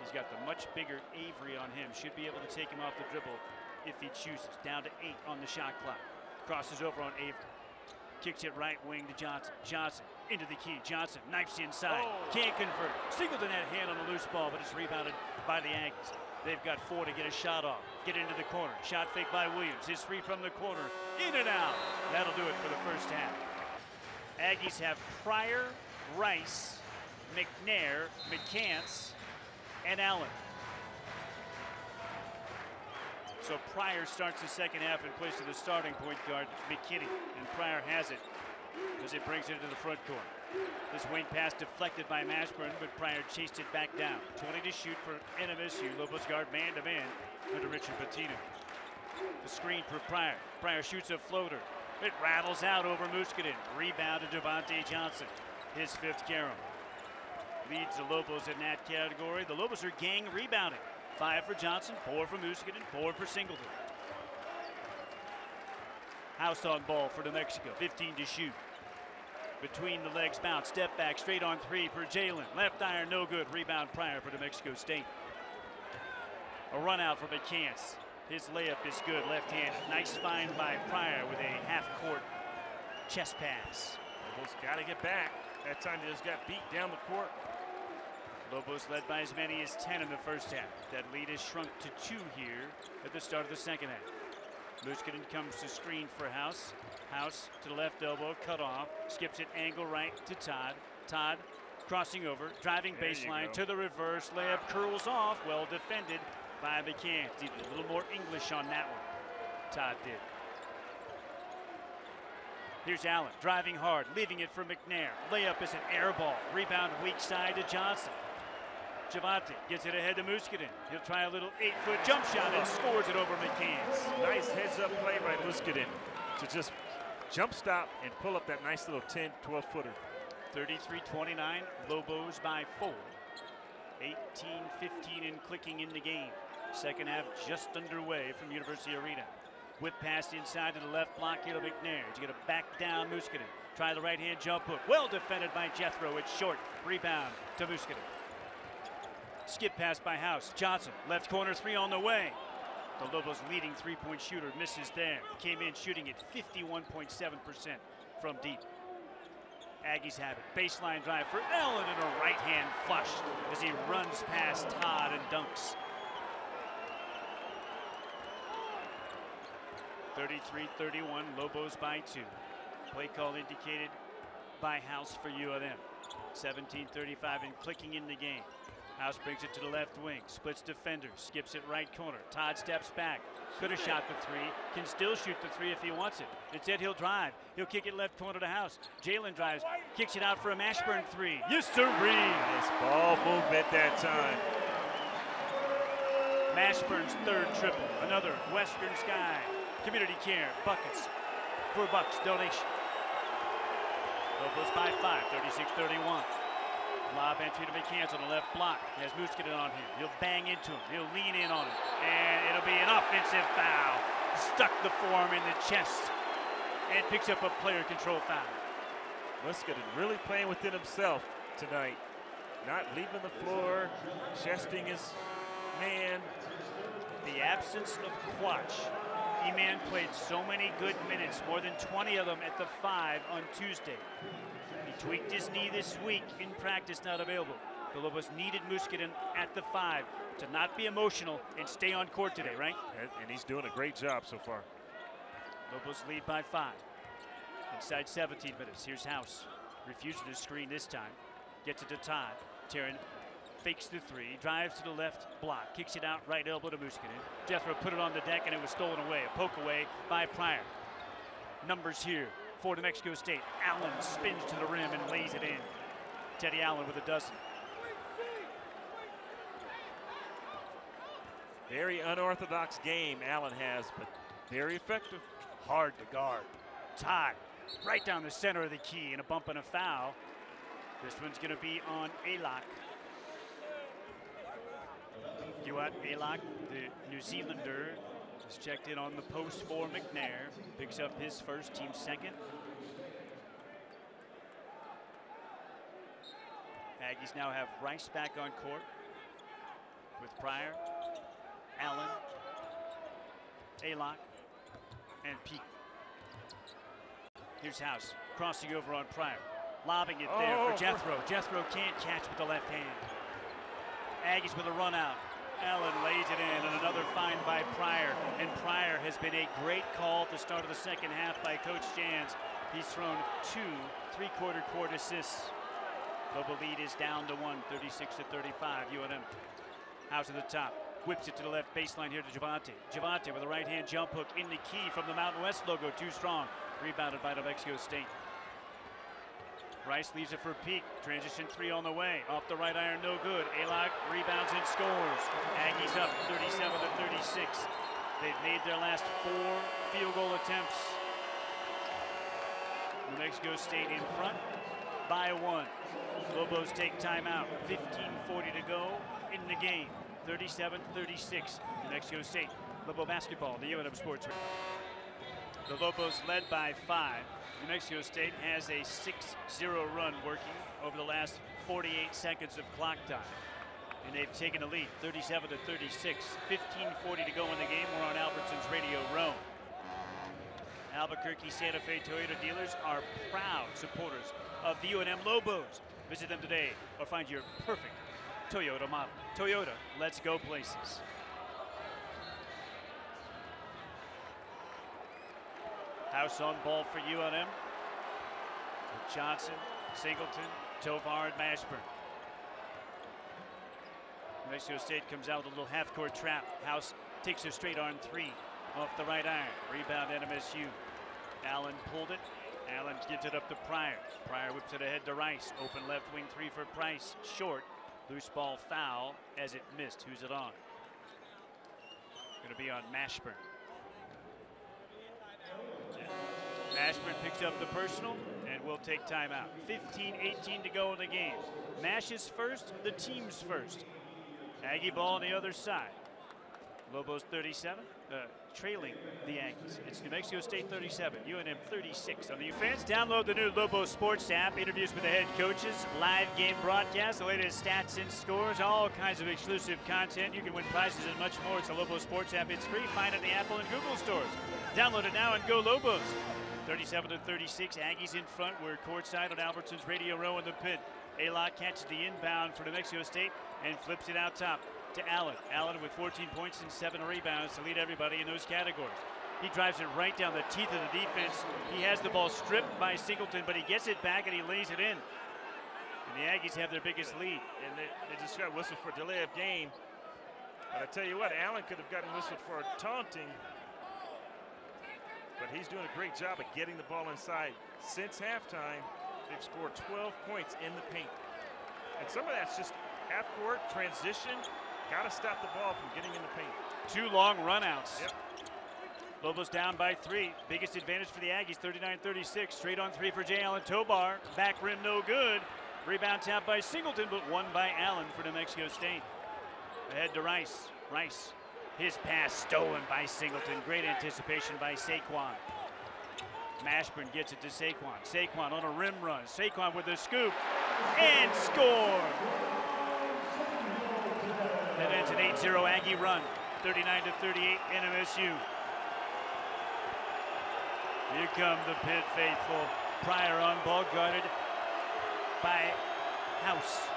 He's got the much bigger Avery on him. Should be able to take him off the dribble if he chooses. Down to eight on the shot clock. Crosses over on Avery. Kicks it right wing to Johnson. Johnson into the key. Johnson knifes inside. Oh. Can't convert. Singleton had a hand on the loose ball, but it's rebounded by the Aggies. They've got four to get a shot off. Get into the corner. Shot fake by Williams. His three from the corner. In and out. That'll do it for the first half. Aggies have Pryor, Rice, McNair, McCants, and Allen. So Pryor starts the second half in place of the starting point guard, McKinney. And Pryor has it as he brings it into the front court. This wing pass deflected by Mashburn, but Pryor chased it back down. 20 to shoot for NMSU. Lobos guard man to man under Richard Pitino. The screen for Pryor. Pryor shoots a floater. It rattles out over Muscadin. Rebound to Javonte Johnson. His fifth carom. Leads the Lobos in that category. The Lobos are gang rebounding. Five for Johnson, four for Muscadin, four for Singleton. House on ball for New Mexico. 15 to shoot. Between the legs bounce. Step back straight on three for Jaelen. Left iron no good. Rebound Pryor for New Mexico State. A run out for McCants. His layup is good, left hand. Nice find by Pryor with a half court chest pass. Lobos got to get back. That time they just got beat down the court. Lobos led by as many as 10 in the first half. That lead has shrunk to two here at the start of the second half. Muscadin comes to screen for House. House to the left elbow, cut off, skips it angle right to Todd. Todd crossing over, driving There baseline to the reverse, layup curls off, well defended by McCants. A little more English on that one. Todd did. Here's Allen driving hard, leaving it for McNair. Layup is an air ball. Rebound weak side to Johnson. Javonte gets it ahead to Muscadin. He'll try a little eight-foot jump shot and scores it over McCants. Nice heads up play by Muscadin to just jump stop and pull up that nice little 10, 12 footer. 33-29, Lobos by four. 18-15 and clicking in the game. Second half just underway from University Arena. Whip pass inside to the left block here to McNair. He's going to back down Muscadin. Try the right hand jump hook. Well defended by Gethro. It's short. Rebound to Muscadin. Skip pass by House. Johnson, left corner three on the way. The Lobos leading three-point shooter misses there. Came in shooting at 51.7% from deep. Aggies have it. Baseline drive for Allen and a right hand flush as he runs past Todd and dunks. 33-31, Lobos by two. Play call indicated by House for U of M. 17-35 and clicking in the game. House brings it to the left wing, splits defenders, skips it right corner. Todd steps back, could have shot the three, can still shoot the three if he wants it. Instead, he'll drive. He'll kick it left corner to House. Jaelen drives, kicks it out for a Mashburn three. Yes, sirree! Nice ball movement that time. Mashburn's third triple. Another Western Sky. Community Care. Buckets. For Bucks. Donation. Lobos by five. 36-31. Lob entry to McCants on the left block. He has Muscadin on him. He'll bang into him. He'll lean in on him. And it'll be an offensive foul. Stuck the forearm in the chest. And picks up a player control foul. Muscadin really playing within himself tonight. Not leaving the floor, chesting his man. the absence of Kuac. E-Man played so many good minutes, more than 20 of them at the five on Tuesday. He tweaked his knee this week in practice, not available. The Lobos needed Muscadin at the five to not be emotional and stay on court today, right? And, and he's doing a great job so far. Lobos lead by five. Inside 17 minutes. Here's House. Refuses the screen this time. Gets it to Todd. Taryn fakes the three, drives to the left block, kicks it out right elbow to Muscadin. Gethro put it on the deck and it was stolen away. A poke away by Pryor. Numbers here for New Mexico State. Allen spins to the rim and lays it in. Teddy Allen with a dozen. Very unorthodox game Allen has, but very effective. Hard to guard. Todd right down the center of the key and a bump and a foul. This one's going to be on Alok. Yuat Alok, the New Zealander, just checked in on the post for McNair. Picks up his first, team second. Aggies now have Rice back on court with Pryor, Allen, Alok, and Peake. Here's House crossing over on Pryor, lobbing it there Oh. for Gethro. Gethro can't catch with the left hand. Aggies with a run out. Allen lays it in, and another find by Pryor. And Pryor has been a great call at the start of the second half by Coach Jans. He's thrown two three-quarter court assists. Lobo lead is down to one, 36 to 35. UNM. House at the top. Whips it to the left baseline here to Javonte. Javonte with a right hand jump hook in the key from the Mountain West logo. Too strong. Rebounded by New Mexico State. Rice leaves it for Peake. Transition three on the way. Off the right iron, no good. Alok rebounds and scores. Aggies up 37 to 36. They've made their last four field goal attempts. New Mexico State in front by one. Lobos take timeout. 15:40 to go in the game. 37-36. New Mexico State. Lobo basketball. The UNM Sports. The Lobos led by five. New Mexico State has a 6-0 run working over the last 48 seconds of clock time. And they've taken a lead, 37 to 36. 15:40 to go in the game. We're on Albertsons Radio Row. Albuquerque Santa Fe Toyota dealers are proud supporters of the UNM Lobos. Visit them today or find your perfect Toyota model. Toyota, let's go places. House on ball for UNM. Johnson, Singleton, Tovar, and Mashburn. Mexico State comes out with a little half-court trap. House takes a straight arm three off the right iron. Rebound NMSU. Allen pulled it. Allen gives it up to Pryor. Pryor whips it ahead to Rice. Open left wing three for Price. Short. Loose ball foul as it missed. Who's it on? Going to be on Mashburn. Mashburn picks up the personal and will take timeout. 15-18 to go in the game. Mash is first, the team's first. Aggie ball on the other side. Lobos 37, uh, trailing the Aggies. It's New Mexico State 37, UNM 36. On the fans, download the new Lobos Sports app. Interviews with the head coaches, live game broadcasts, the latest stats and scores, all kinds of exclusive content. You can win prizes and much more. It's a Lobo Sports app. It's free. Find it in the Apple and Google stores. Download it now and go Lobos. 37 to 36. Aggies in front. We're courtside on Albertsons Radio Row in the pit. Alok catches the inbound for New Mexico State and flips it out top to Allen. Allen with 14 points and seven rebounds to lead everybody in those categories. He drives it right down the teeth of the defense. He has the ball stripped by Singleton, but he gets it back and he lays it in. And the Aggies have their biggest lead. And they, they just got whistled for delay of game. But I tell you what, Allen could have gotten whistled for taunting. But he's doing a great job of getting the ball inside. Since halftime, they've scored 12 points in the paint. And some of that's just half court transition. Got to stop the ball from getting in the paint. Two long runouts. Yep. Lobos down by three. Biggest advantage for the Aggies, 39-36. Straight on three for Jay Allen Tovar. Back rim no good. Rebound tap by Singleton, but one by Allen for New Mexico State. Ahead to Rice. Rice. His pass stolen by Singleton. Great anticipation by Saquan. Mashburn gets it to Saquan. Saquan on a rim run. Saquan with a scoop and score. That ends an 8-0 Aggie run. 39 to 38 NMSU. Here come the pit faithful. Pryor on ball guarded by House.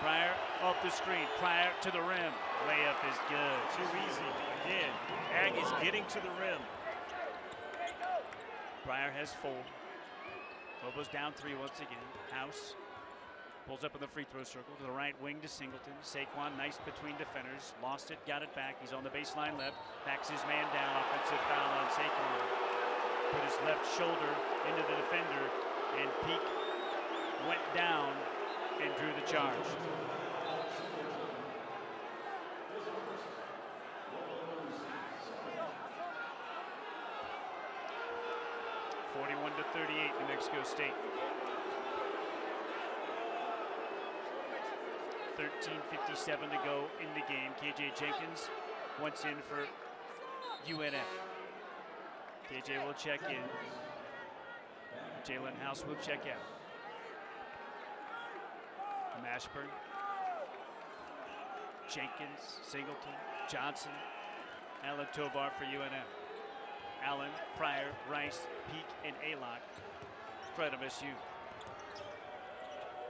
Pryor off the screen. Pryor to the rim. Layup is good. Too easy. Again, Aggies getting to the rim. Pryor has four. Lobos down three once again. House pulls up in the free throw circle to the right wing to Singleton. Saquan nice between defenders. Lost it, got it back. He's on the baseline left. Backs his man down. Offensive foul on Saquan. Put his left shoulder into the defender, and Peake went down and drew the charge. Forty-one to thirty-eight, New Mexico State. 13.57 to go in the game. KJ Jenkins once in for UNM. KJ will check in. Jaelen House will check out. Mashburn, Jenkins, Singleton, Johnson, Allen Tovar for UNM. Allen, Pryor, Rice, Peake, and Alok for MSU.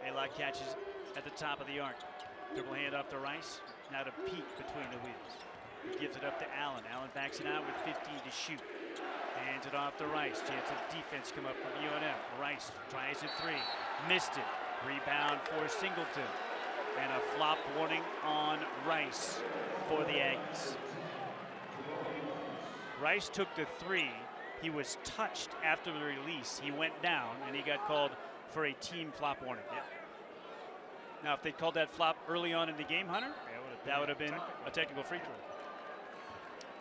Alok catches at the top of the arc. Dribble hand off to Rice. Now to Peake between the wheels. He gives it up to Allen. Allen backs it out with 15 to shoot. Hands it off to Rice. Chance of defense come up from UNM. Rice tries a three. Missed it. Rebound for Singleton. And a flop warning on Rice for the Aggies. Rice took the three. He was touched after the release. He went down and he got called for a team flop warning. Yep. Now, if they called that flop early on in the game, Hunter, that would have been a technical free throw.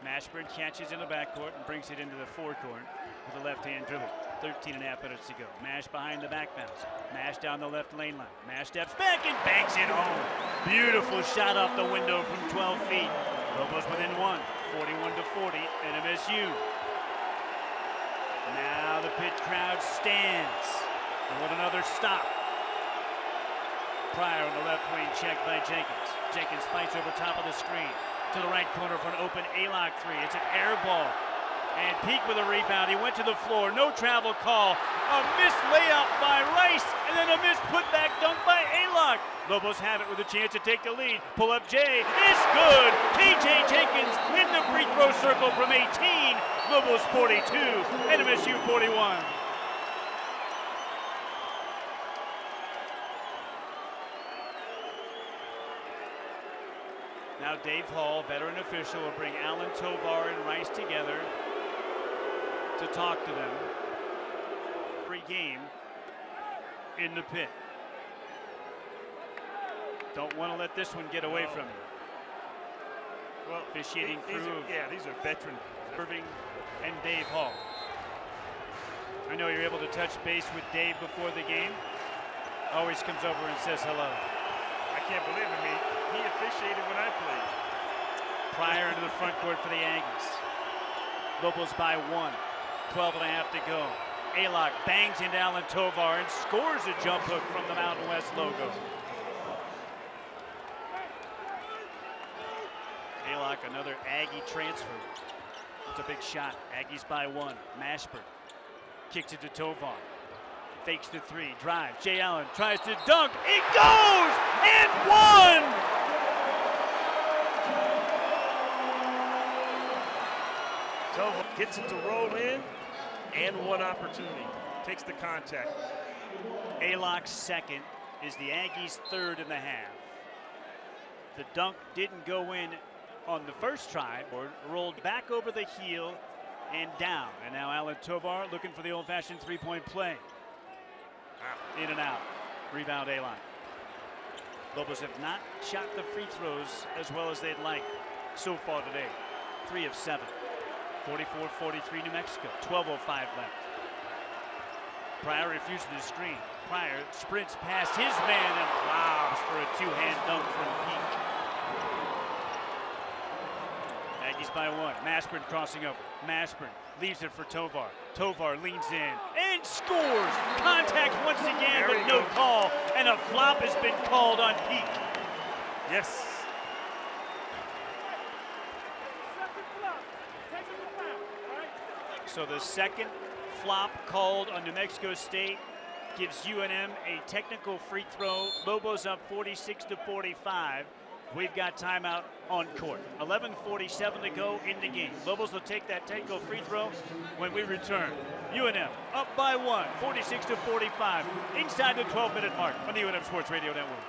Mashburn catches in the backcourt and brings it into the forecourt with a left-hand dribble. 13 and a half minutes to go. Mash behind the back bounce. Mash down the left lane line. Mash steps back and banks it home. Beautiful shot off the window from 12 feet. Lobos within one, 41 to 40, and MSU. Now the pit crowd stands. And what another stop. Pryor on the left wing, checked by Jenkins. Jenkins fights over top of the screen to the right corner for an open Alok three. It's an air ball. And Peake with a rebound. He went to the floor. No travel call. A missed layup by Rice. And then a missed putback dunk by Alok. Lobos have it with a chance to take the lead. Pull up Jay. It's good. KJ Jenkins in the free throw circle from 18. Lobos 42. NMSU 41. Now Dave Hall, veteran official, will bring Allen Tovar and Rice together to talk to them. Every game in the pit. Don't want to let this one get away from you. Well, Officiating these crew are- yeah, these are veteran. Irving and Dave Hall. I know you're able to touch base with Dave before the game. Always comes over and says hello. I can't believe it. Mean, he officiated when I played. Pryor into the front court for the Aggies. Lobos by one. 12 and a half to go. Alok bangs into Allen Tovar and scores a jump hook from the Mountain West logo. Alok, another Aggie transfer. It's a big shot. Aggies by one. Mashburn kicks it to Tovar. Fakes the three, drives. Jay Allen tries to dunk. It goes and one. Gets it to roll in, and one opportunity. Takes the contact. Alok's second is the Aggies' third in the half. The dunk didn't go in on the first try, or rolled back over the heel and down. And now Allen Tovar looking for the old-fashioned three-point play. Ah. In and out. Rebound Alok. Lobos have not shot the free throws as well as they'd like so far today. Three of seven. 44-43 New Mexico. 12.05 left. Pryor refuses the screen. Pryor sprints past his man and lobs for a two-hand dunk from Peake. Aggies by one. Mashburn crossing over. Mashburn leaves it for Tovar. Tovar leans in and scores. Contact once again, There but no goes. call. And a flop has been called on Peake. Yes. So the second flop called on New Mexico State gives UNM a technical free throw. Lobos up 46 to 45. We've got timeout on court. 11:47 to go in the game. Lobos will take that technical free throw when we return. UNM up by one, 46 to 45, inside the 12-minute mark on the UNM Sports Radio Network.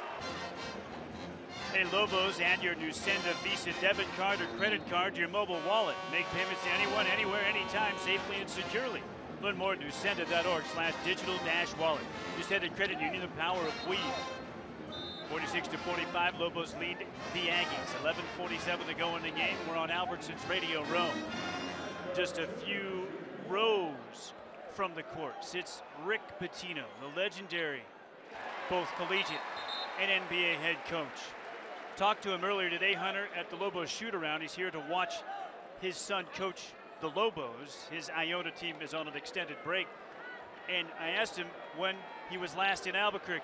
Hey Lobos, add your new Nusenda Visa debit card or credit card your mobile wallet. Make payments to anyone, anywhere, anytime, safely and securely. Learn more at nusenda.org slash digital dash wallet. Nusenda Credit Union, the power of we. 46 to 45, Lobos lead the Aggies. 11:47 to go in the game. We're on Albertson's Radio Row. Just a few rows from the court sits Rick Pitino, the legendary both collegiate and NBA head coach. Talked to him earlier today, Hunter, at the Lobos shoot around. He's here to watch his son coach the Lobos. His Iona team is on an extended break. And I asked him when he was last in Albuquerque.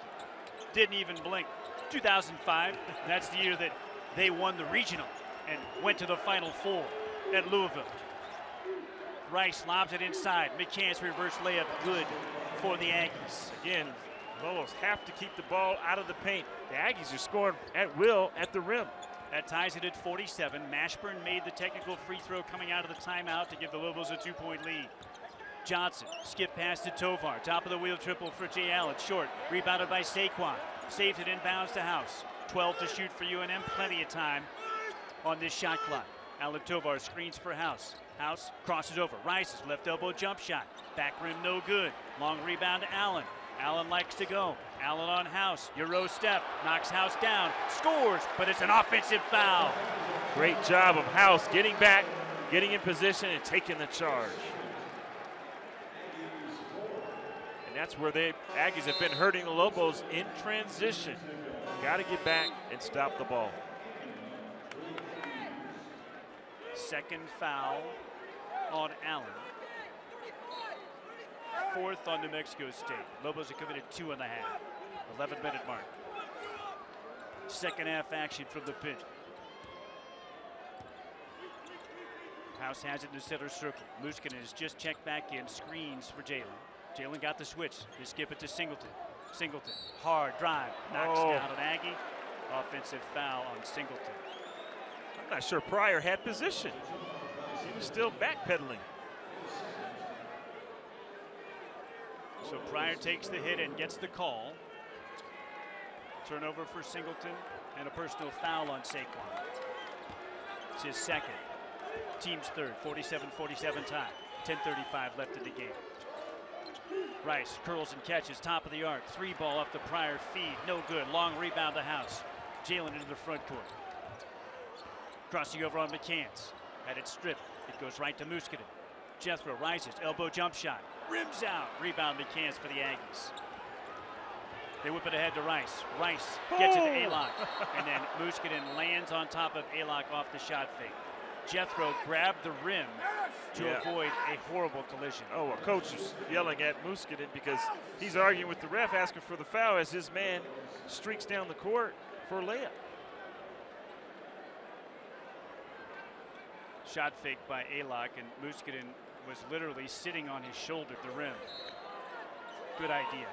Didn't even blink. 2005, that's the year that they won the regional and went to the Final Four at Louisville. Rice lobs it inside. McCann's reverse layup good for the Aggies. Again, Lobos have to keep the ball out of the paint. The Aggies are scoring at will at the rim. That ties it at 47. Mashburn made the technical free throw coming out of the timeout to give the Lobos a two-point lead. Johnson, skip pass to Tovar. Top of the wheel triple for Jay Allen. Short, rebounded by Saquan. Saved it inbounds to House. 12 to shoot for UNM. Plenty of time on this shot clock. Allen Tovar screens for House. House crosses over, rises, left elbow jump shot. Back rim no good. Long rebound to Allen. Allen likes to go. Allen on House. Euro step. Knocks House down. Scores, but it's an offensive foul. Great job of House getting back, getting in position, and taking the charge. And that's where the Aggies have been hurting the Lobos in transition. Got to get back and stop the ball. Second foul on Allen. Fourth on New Mexico State. Lobos have committed two and a half. 11 minute mark. Second half action from the pinch. House has it in the center circle. Muscadin has just checked back in. Screens for Jaelen. Jaelen got the switch. They skip it to Singleton. Singleton, hard drive, knocks Oh. down an Aggie. Offensive foul on Singleton. I'm not sure Pryor had position. He was still backpedaling. So Pryor takes the hit and gets the call. Turnover for Singleton and a personal foul on Saquan. It's his second. Team's third, 47-47 tie. 10.35 left in the game. Rice curls and catches, top of the arc. Three ball off the Pryor feed, no good. Long rebound to House. Jaelen into the front court. Crossing over on McCants. Had it stripped. It goes right to Muscadin. Gethro rises, elbow jump shot. Rims out. Rebound McCants for the Aggies. They whip it ahead to Rice. Rice gets it to Oh. Alok. and then Muscadin lands on top of Alok off the shot fake. Gethro grabbed the rim to Yeah. avoid a horrible collision. Oh, a coach is yelling at Muscadin because he's arguing with the ref, asking for the foul as his man streaks down the court for a layup. Shot fake by Alok, and Muscadin was literally sitting on his shoulder at the rim. Good idea.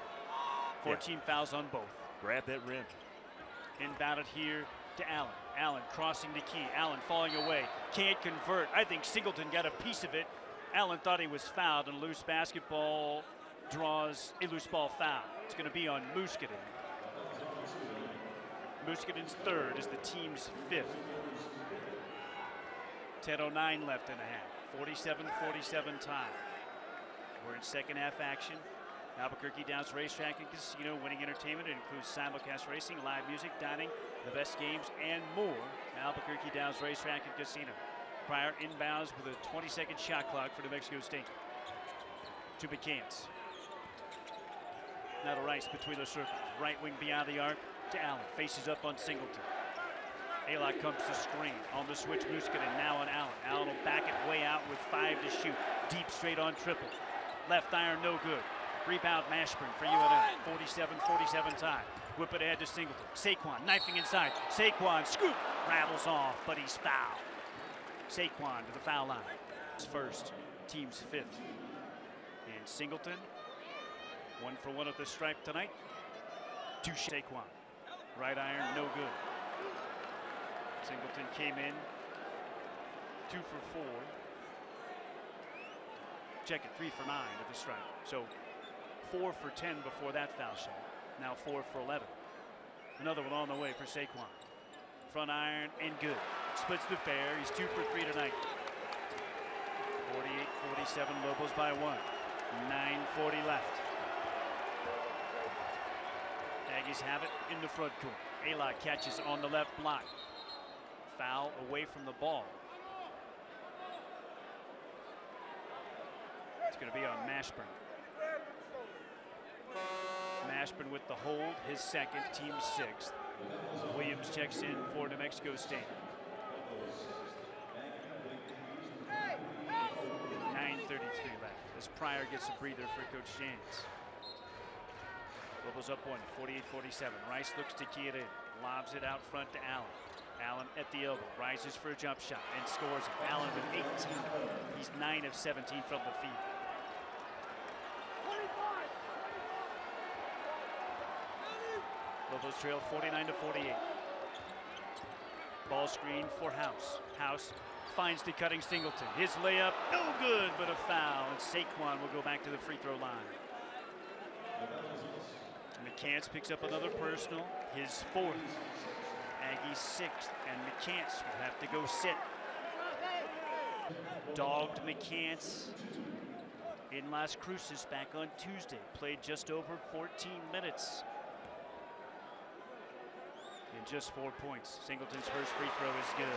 14 fouls on both. Grab that rim. Inbound it here to Allen. Allen crossing the key. Allen falling away. Can't convert. I think Singleton got a piece of it. Allen thought he was fouled, and loose basketball draws a loose ball foul. It's going to be on Muscadin. Muscadin's third is the team's fifth. 10.09 left in the half. 47-47 tie. We're in second half action. Albuquerque Downs Racetrack and Casino winning entertainment. It includes simulcast racing, live music, dining, the best games, and more. Albuquerque Downs Racetrack and Casino. Pryor inbounds with a 20-second shot clock for New Mexico State. To McCants. Now to Rice between the circles. Right wing beyond the arc to Allen. Faces up on Singleton. Alok comes to screen. On the switch, Muscadin now on Allen. Allen will back it way out with five to shoot. Deep straight on triple. Left iron, no good. Rebound Mashburn for UNM. 47-47 tie. Whip it ahead to Singleton. Saquan knifing inside. Saquan scoop rattles off, but he's fouled. Saquan to the foul line. First, team's fifth. And Singleton, one for one at the stripe tonight. To Saquan. Right iron, no good. Singleton came in two for four. Check it, three for nine at the strike. So four for 10 before that foul shot. Now four for 11. Another one on the way for Saquan. Front iron and good. Splits the fair. He's two for three tonight. 48-47 Lobos by one. 9.40 left. Aggies have it in the front court. Alok catches on the left block. Foul away from the ball. It's going to be on Mashburn. Mashburn with the hold, his second, team sixth. Williams checks in for New Mexico State. 9.33 left as Pryor gets a breather for Coach Jans. Lobos up one, 48-47. Rice looks to key it in, lobs it out front to Allen. Allen at the elbow, rises for a jump shot and scores. Allen with 18. He's 9 of 17 from the field. Lobos trail 49 to 48. Ball screen for House. House finds the cutting Singleton. His layup, no good, but a foul. And Saquan will go back to the free throw line. McCants picks up another personal, his fourth. Sixth, and McCants will have to go sit. Dogged McCants in Las Cruces back on Tuesday. Played just over 14 minutes. And just four points. Singleton's first free throw is good.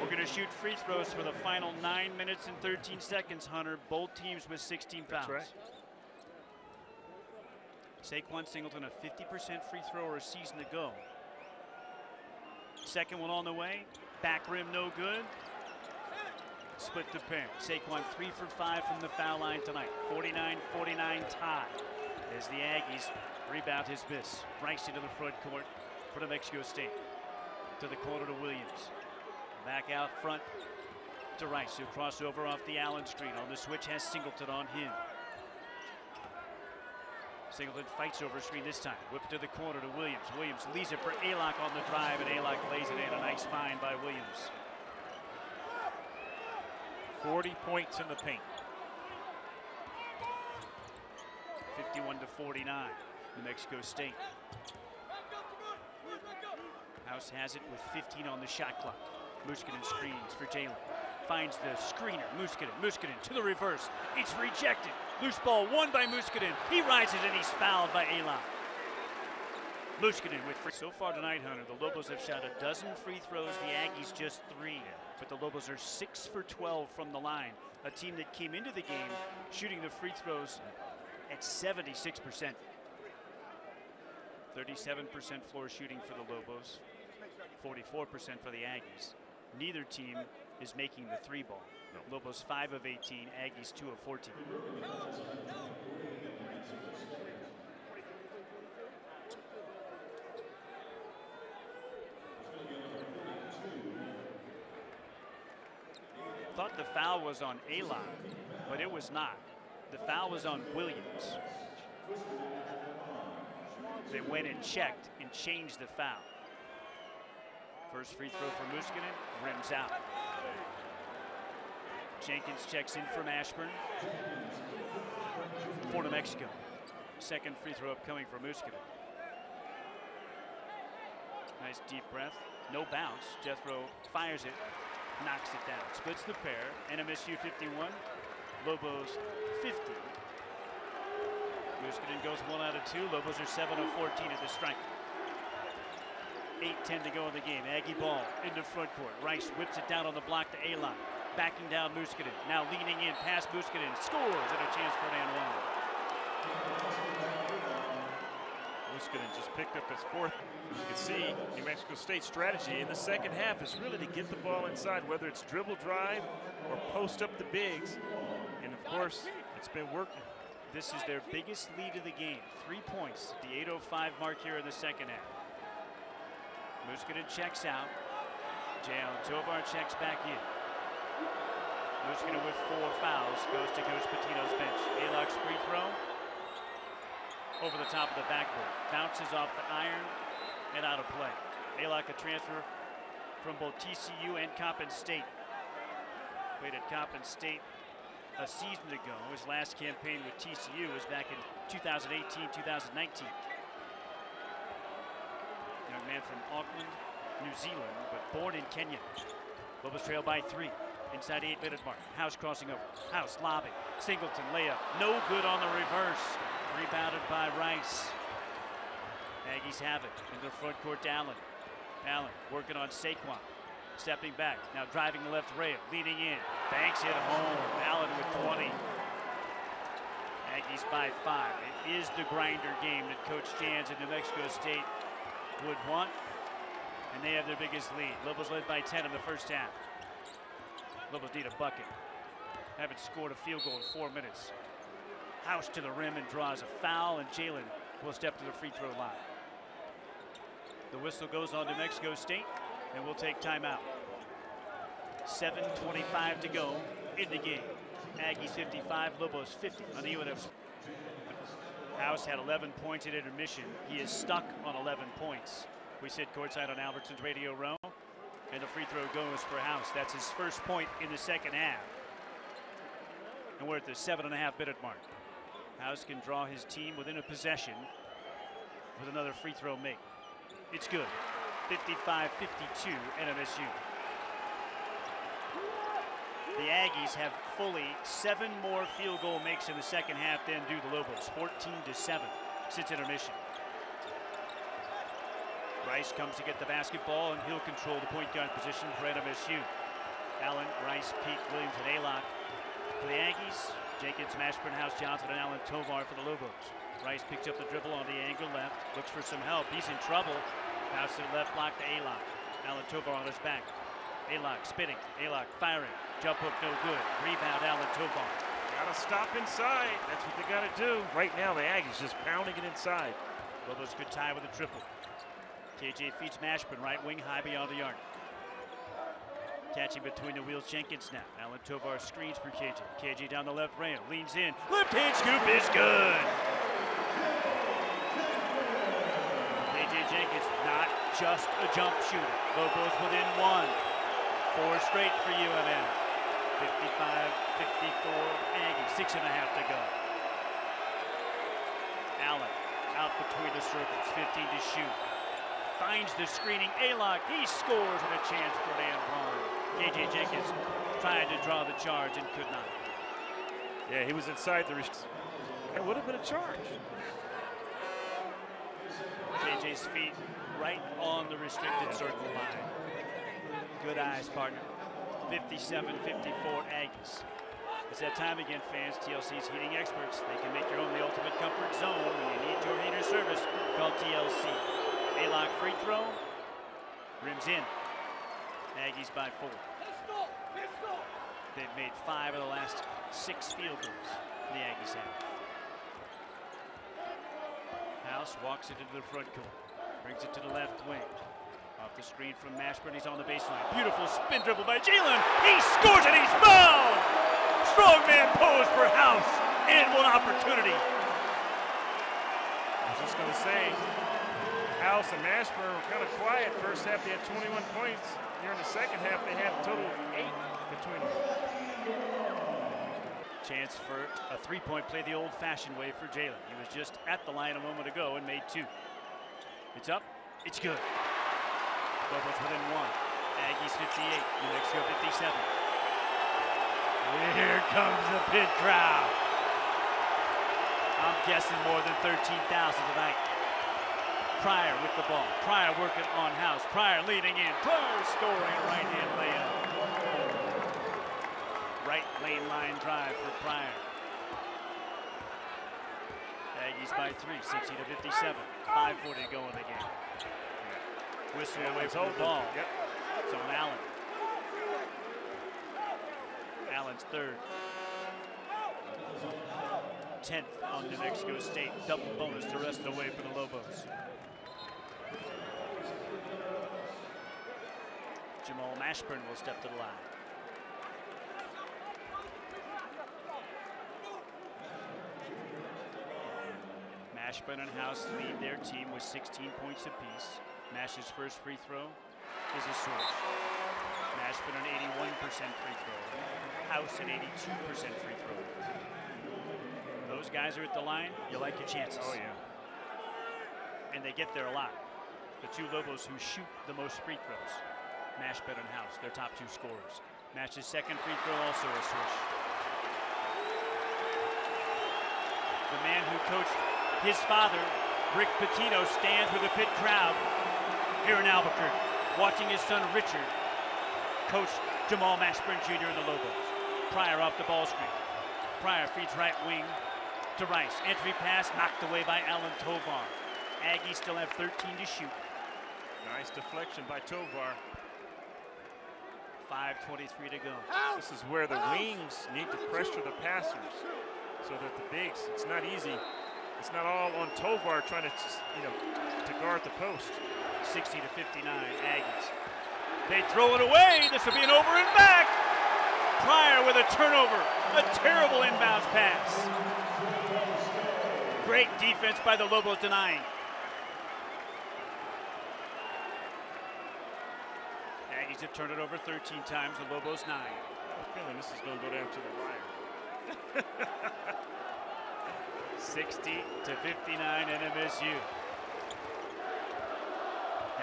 We're going to shoot free throws for the final 9 minutes and 13 seconds, Hunter. Both teams with 16 fouls. That's right. Saquan Singleton, a 50% free thrower a season ago. Second one on the way. Back rim, no good. Split the pair. Saquan three for five from the foul line tonight. 49-49 tie as the Aggies rebound his miss. Rice into the front court for New Mexico State. To the corner to Williams. Back out front to Rice, who cross over off the Allen screen. On the switch has Singleton on him. Singleton fights over screen this time. Whip it to the corner to Williams. Williams leaves it for Alok on the drive, and Alok lays it in. A nice find by Williams. 40 points in the paint. 51 to 49, New Mexico State. House has it with 15 on the shot clock. Muscadin screens for Jaelen. Finds the screener, Muscadin. Muscadin to the reverse. It's rejected. Loose ball won by Muscadin. He rises and he's fouled by Elon. Muscadin with free. So far tonight, Hunter, the Lobos have shot a dozen free throws. The Aggies just three. But the Lobos are six for 12 from the line. A team that came into the game shooting the free throws at 76%. 37% floor shooting for the Lobos, 44% for the Aggies. Neither team is making the three ball. No. Lobos 5 of 18, Aggies 2 of 14. Thought the foul was on Alon, but it was not. The foul was on Williams. They went and checked and changed the foul. First free throw for Muscadin, rims out. Jenkins checks in from Ashburn. For New Mexico. Second free throw up coming for Muscadin. Nice deep breath. No bounce. Gethro fires it, knocks it down. Splits the pair. NMSU 51. Lobos 50. Muscadin goes one out of two. Lobos are 7 of 14 at the stripe. 8-10 to go in the game. Aggie ball into front court. Rice whips it down on the block to Alon. Backing down Muscadin. Now leaning in past Muscadin. Scores and a chance for an and one. Muscadin just picked up his fourth. You can see New Mexico State's strategy in the second half is really to get the ball inside, whether it's dribble drive or post up the bigs. And of course, it's been working. This is their biggest lead of the game. Three points. The 8.05 mark here in the second half. Muscadin checks out. Jalen Tovar checks back in. Muscadin with four fouls goes to Coach Pitino's bench. Alok's free throw over the top of the backboard. Bounces off the iron and out of play. Alok a transfer from both TCU and Coppin State. Played at Coppin State a season ago. His last campaign with TCU was back in 2018, 2019. Young man from Auckland, New Zealand, but born in Kenya. Lobos trail by three. Inside the eight minute mark. House crossing over. House lobbing. Singleton layup. No good on the reverse. Rebounded by Rice. Aggies have it in their front court Allen. Allen working on Saquan. Stepping back. Now driving the left rail. Leading in. Banks hit home. Allen with 20. Aggies by five. It is the grinder game that Coach Jans at New Mexico State would want. And they have their biggest lead. Lobos led by 10 in the first half. Lobos need a bucket. Haven't scored a field goal in four minutes. House to the rim and draws a foul, and Jaelen will step to the free throw line. The whistle goes on to Mexico State, and we'll take timeout. 7.25 to go in the game. Aggies 55, Lobos 50 on the UNM. House had 11 points at intermission. He is stuck on 11 points. We sit courtside on Albertsons Radio Row. And the free throw goes for House. That's his first point in the second half. And we're at the seven and a half minute mark. House can draw his team within a possession with another free throw make. It's good. 55 52 NMSU. The Aggies have fully seven more field goal makes in the second half than do the Lobos, 14 to 7 since intermission. Rice comes to get the basketball, and he'll control the point guard position for NMSU. Allen, Rice, Peake, Williams, and Alok for the Aggies. Jenkins, Mashburn, House, Johnson, and Allen Tovar for the Lobos. Rice picks up the dribble on the angle left, looks for some help. He's in trouble. House to the left block to Alok. Allen Tovar on his back. Alok spinning. Alok firing. Jump hook no good. Rebound Allen Tovar. Gotta stop inside. That's what they gotta do. Right now, the Aggies just pounding it inside. Lobos could tie with a triple. KJ feeds Mashburn, right wing, high beyond the arc. Catching between the wheels, Jenkins now. Allen Tovar screens for KJ. KJ down the left rail, leans in. Left hand scoop is good. KJ Jenkins, not just a jump shooter. Lobos within one. Four straight for UNM. 55 54 Aggies, six and a half to go. Allen out between the circles, 15 to shoot. Finds the screening. Alok, he scores with a chance for Dan Braun. KJ Jenkins tried to draw the charge and could not. Yeah, he was inside the. It would have been a charge. KJ's feet right on the restricted circle line. Good eyes, partner. 57-54 Aggies. It's that time again, fans. TLC's heating experts. They can make your home the ultimate comfort zone when you need your heater service. Call TLC. Alok free throw. Rims in. Aggies by four. They've made five of the last six field goals the Aggies have. House walks it into the front court. Brings it to the left wing. Off the screen from Mashburn. He's on the baseline. Beautiful spin dribble by Jaelen. He scores and he's fouled. Strongman pose for House. And one opportunity. I was just going to say, House and Mashburn were kind of quiet. First half, they had 21 points. Here in the second half, they had a total of eight between them. Chance for a three-point play the old-fashioned way for Jaelen. He was just at the line a moment ago and made two. It's up. It's good. Lobos within one. Aggies 58. New Mexico 57. Here comes the pit crowd. I'm guessing more than 13,000 tonight. Pryor with the ball. Pryor working on House. Pryor leading in. Pryor scoring a right-hand layup. Right lane line drive for Pryor. Aggies by three, 60 to 57. 5:40 to go in the game. Whistle away from the ball. Yep. It's on Allen. Allen's third. 10th on New Mexico State. Double bonus the rest of the way for the Lobos. Jamal Mashburn will step to the line. Mashburn and House lead their team with 16 points apiece. Mash's first free throw is a source. Mashburn an 81% free throw. House an 82% free throw. Those guys are at the line, you like your chances. Oh, yeah. And they get there a lot. The two Lobos who shoot the most free throws. Mashburn and House, their top two scorers. Mash's second free throw also a source. The man who coached his father, Rick Pitino, stands with a pit crowd here in Albuquerque, watching his son Richard coach Jamal Mashburn Jr. in the Lobos. Pryor off the ball screen. Pryor feeds right wing to Rice. Entry pass knocked away by Allen Tovar. Aggies still have 13 to shoot. Nice deflection by Tovar. 5.23 to go. This is where the wings need to pressure the passers so that the bigs, it's not easy. It's not all on Tovar trying to, you know, to guard the post. 60 to 59, Aggies. They throw it away. This will be an over and back. Pryor with a turnover. A terrible inbounds pass. Great defense by the Lobos denying. Aggies have turned it over 13 times, the Lobos nine. I'm feeling this is going to go down to the wire. 60 to 59 NMSU.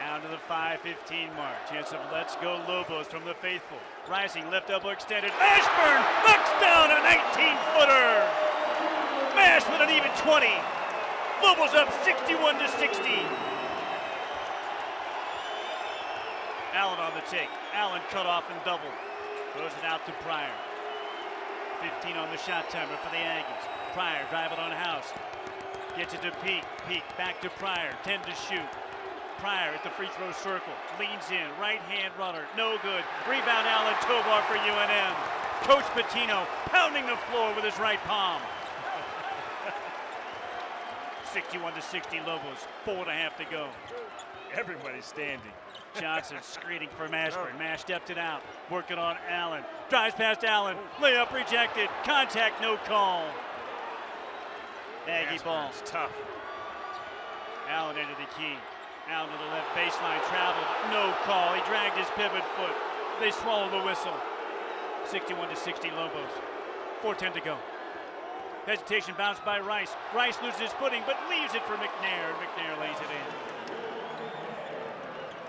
Down to the 5-15 mark. Chance of let's go Lobos from the faithful. Rising left elbow extended. Mashburn knocks down a 19-footer. Mash with an even 20. Lobos up 61 to 60. Allen on the take. Allen cut off and double. Throws it out to Pryor. 15 on the shot timer for the Aggies. Pryor drive it on House. Gets it to Peake. Peake back to Pryor. 10 to shoot. Pryor at the free throw circle. Leans in. Right hand runner. No good. Rebound Allen Tovar for UNM. Coach Pitino pounding the floor with his right palm. 61 to 60 Lobos. Four and a half to go. Everybody's standing. Johnson screening for Mashburn. Mash stepped it out. Working on Allen. Drives past Allen. Layup rejected. Contact, no call. Aggie ball. Mashburn's tough. Allen into the key. Allen to the left baseline. Traveled. No call. He dragged his pivot foot. They swallow the whistle. 61 to 60 Lobos. 4.10 to go. Hesitation bounced by Rice. Rice loses his footing but leaves it for McNair. McNair lays it in.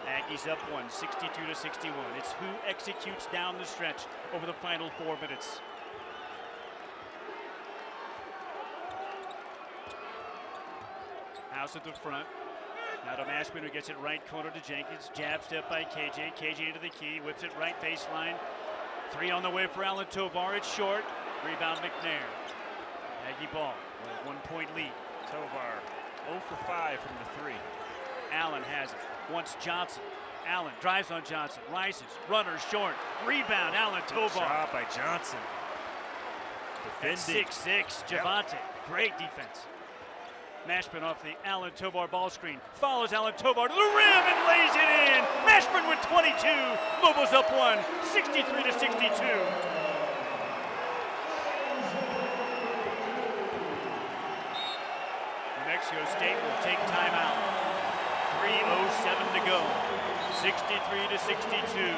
Aggies up one, 62 to 61. It's who executes down the stretch over the final four minutes. House at the front. Now to Mashburn who gets it right corner to Jenkins. Jab step by KJ. KJ into the key. Whips it right baseline. Three on the way for Allen Tovar. It's short. Rebound McNair. Aggie ball. One point lead. Tovar 0 for 5 from the three. Allen has it. Wants Johnson. Allen drives on Johnson. Rises. Runner short. Rebound. Allen Good Tovar. job by Johnson. Defending. 6-6. Yep. Javonte. Great defense. Mashburn off the Allen Tovar ball screen. Follows Allen Tovar to the rim and lays it in. Mashburn with 22. Lobos up one. 63 to 62. New Mexico State will take timeout. 3.07 to go. 63 to 62.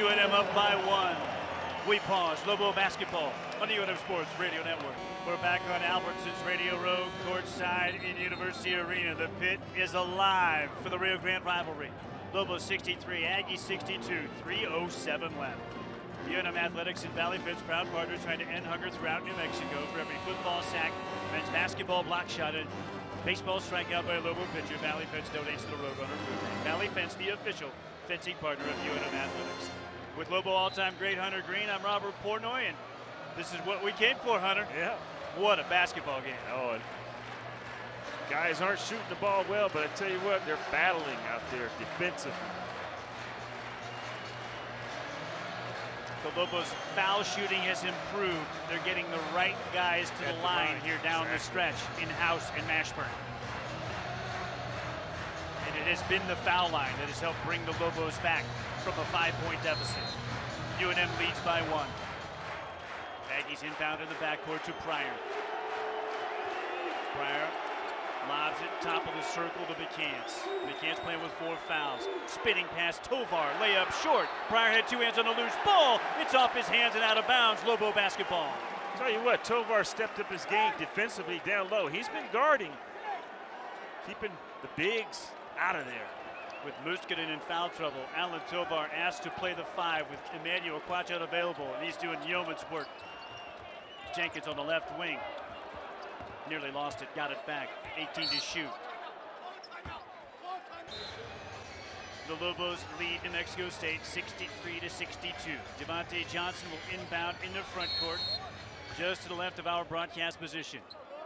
UNM up by one. We pause. Lobo basketball on the UNM Sports Radio Network. We're back on Albertsons Radio Row, courtside in University Arena. The pit is alive for the Rio Grande rivalry. Lobo 63, Aggie 62, 307 left. UNM Athletics and Valley Fence proud partners trying to end hunger throughout New Mexico for every football sack, men's basketball block shot, and baseball strikeout by a Lobo pitcher. Valley Fence donates to the Roadrunner Food Bank. Valley Fence, the official fencing partner of UNM Athletics. With Lobo all-time great Hunter Greene, I'm Robert Portnoy, and this is what we came for, Hunter. Yeah. What a basketball game. Oh, and guys aren't shooting the ball well, but I tell you what, they're battling out there defensively. The Lobos' foul shooting has improved. They're getting the right guys to the the line line, here down the stretch in House and Mashburn. And it has been the foul line that has helped bring the Lobos back from a five-point deficit. UNM leads by one. Aggies inbound in the backcourt to Pryor. Pryor lobs it, top of the circle to McCants. McCants playing with four fouls. Spinning past Tovar, layup short. Pryor had two hands on a loose ball. It's off his hands and out of bounds. Lobo basketball. Tell you what, Tovar stepped up his game defensively down low. He's been guarding, keeping the bigs out of there. With Muscadin in foul trouble, Allen Tovar asked to play the five with Emmanuel Kuac available, and he's doing yeoman's work. Jenkins on the left wing. Nearly lost it, got it back. 18 to shoot. The Lobos lead New Mexico State 63 to 62. Javonte Johnson will inbound in the front court, just to the left of our broadcast position.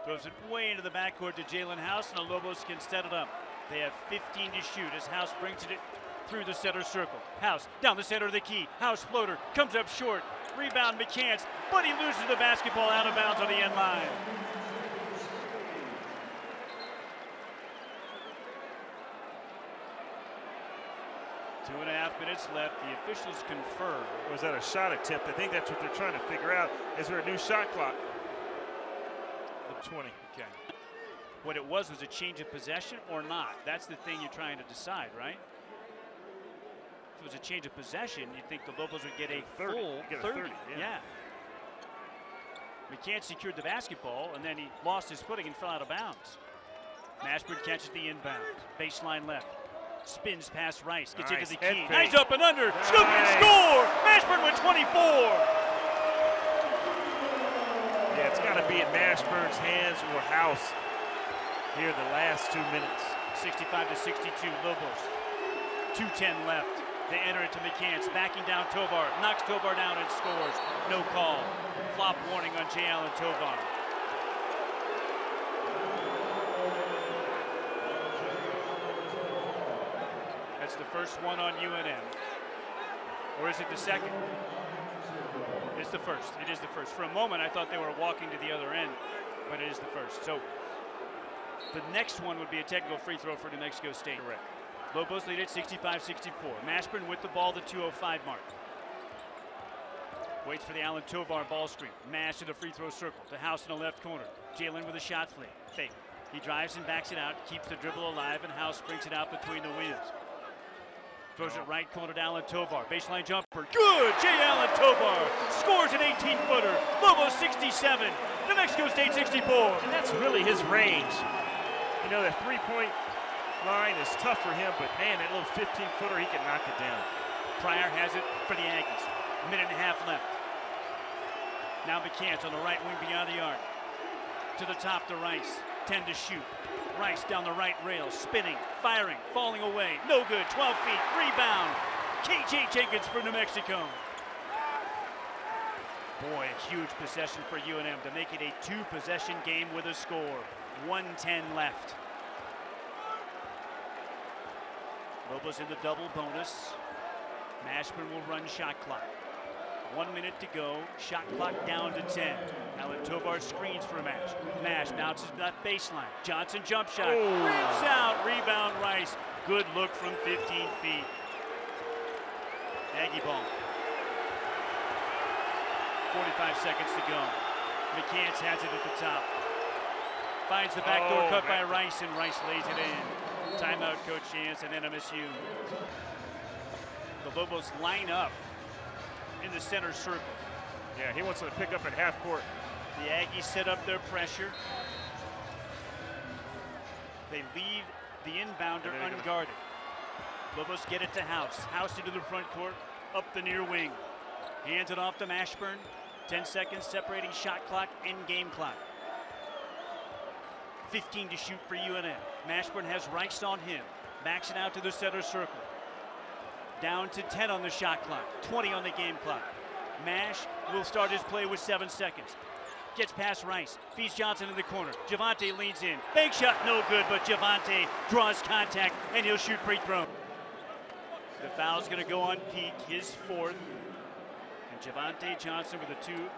Throws it way into the backcourt to Jaelen House, and the Lobos can set it up. They have 15 to shoot as House brings it through the center circle. House down the center of the key. House floater comes up short. Rebound McCants, but he loses the basketball out of bounds on the end line. Two and a half minutes left. The officials confirm. Was that a shot attempt? I think that's what they're trying to figure out. Is there a new shot clock? The 20. Okay. What it was was a change of possession or not. That's the thing you're trying to decide, right? If it was a change of possession, you'd think the Lobos would get a 30. full Get a 30. 30, yeah. McCants secured the basketball, and then he lost his footing and fell out of bounds. Mashburn catches the inbound. Baseline left. Spins past Rice. Gets Nice into the key. Nice up and under. Scoop and Nice. score. Mashburn with 24. Yeah, it's got to be in Mashburn's hands or House here the last two minutes. 65 to 62. Lobos. 210 left. They enter it to McCants. Backing down Tovar. Knocks Tovar down and scores. No call. Flop warning on J. Allen Tovar. That's the first one on UNM. Or is it the second? It's the first. It is the first. For a moment, I thought they were walking to the other end, but it is the first. So the next one would be a technical free throw for New Mexico State. Correct. Lobos lead at 65-64. Mashburn with the ball, the 205 mark. Waits for the Allen Tovar ball screen. Mash to the free throw circle. To House in the left corner. Jaelen with a shot fake. Fake. He drives and backs it out. Keeps the dribble alive, and House brings it out between the wheels. Throws it right corner to Allen Tovar. Baseline jumper. Good! J. Allen Tovar scores an 18-footer. Lobos 67. New Mexico State 64. And that's really his range. You know, the three-point line is tough for him, but man, that little 15-footer, he can knock it down. Pryor has it for the Aggies. A Minute and a half left. Now McCants on the right wing beyond the arc. To the top to Rice. 10 to shoot. Rice down the right rail, spinning, firing, falling away. No good. 12 feet. Rebound. KJ Jenkins for New Mexico. Boy, a huge possession for UNM to make it a two possession game with a score. 110 left. Lobos in the double bonus. Mashburn will run shot clock. One minute to go. Shot clock down to 10. Allen Tovar screens for Mash. Mash bounces that baseline. Johnson jump shot. Oh. Rips out. Rebound Rice. Good look from 15 feet. Aggie ball. 45 seconds to go. McCants has it at the top. Finds the backdoor Oh, cut by Rice, and Rice lays it in. Timeout, Coach Jansen and then MSU. The Lobos line up in the center circle. Yeah, he wants to pick up at half court. The Aggies set up their pressure. They leave the inbounder unguarded. Lobos get it to House. House into the front court, up the near wing. Hands it off to Mashburn. 10 seconds separating shot clock and game clock. 15 to shoot for UNM. Mashburn has Rice on him. It out to the center circle. Down to 10 on the shot clock, 20 on the game clock. Mash will start his play with seven seconds. Gets past Rice, feeds Johnson in the corner. Javonte leans in. Bank shot, no good, but Javonte draws contact and he'll shoot free throw. The foul's going to go on Peake, his fourth. And Javonte Johnson with the two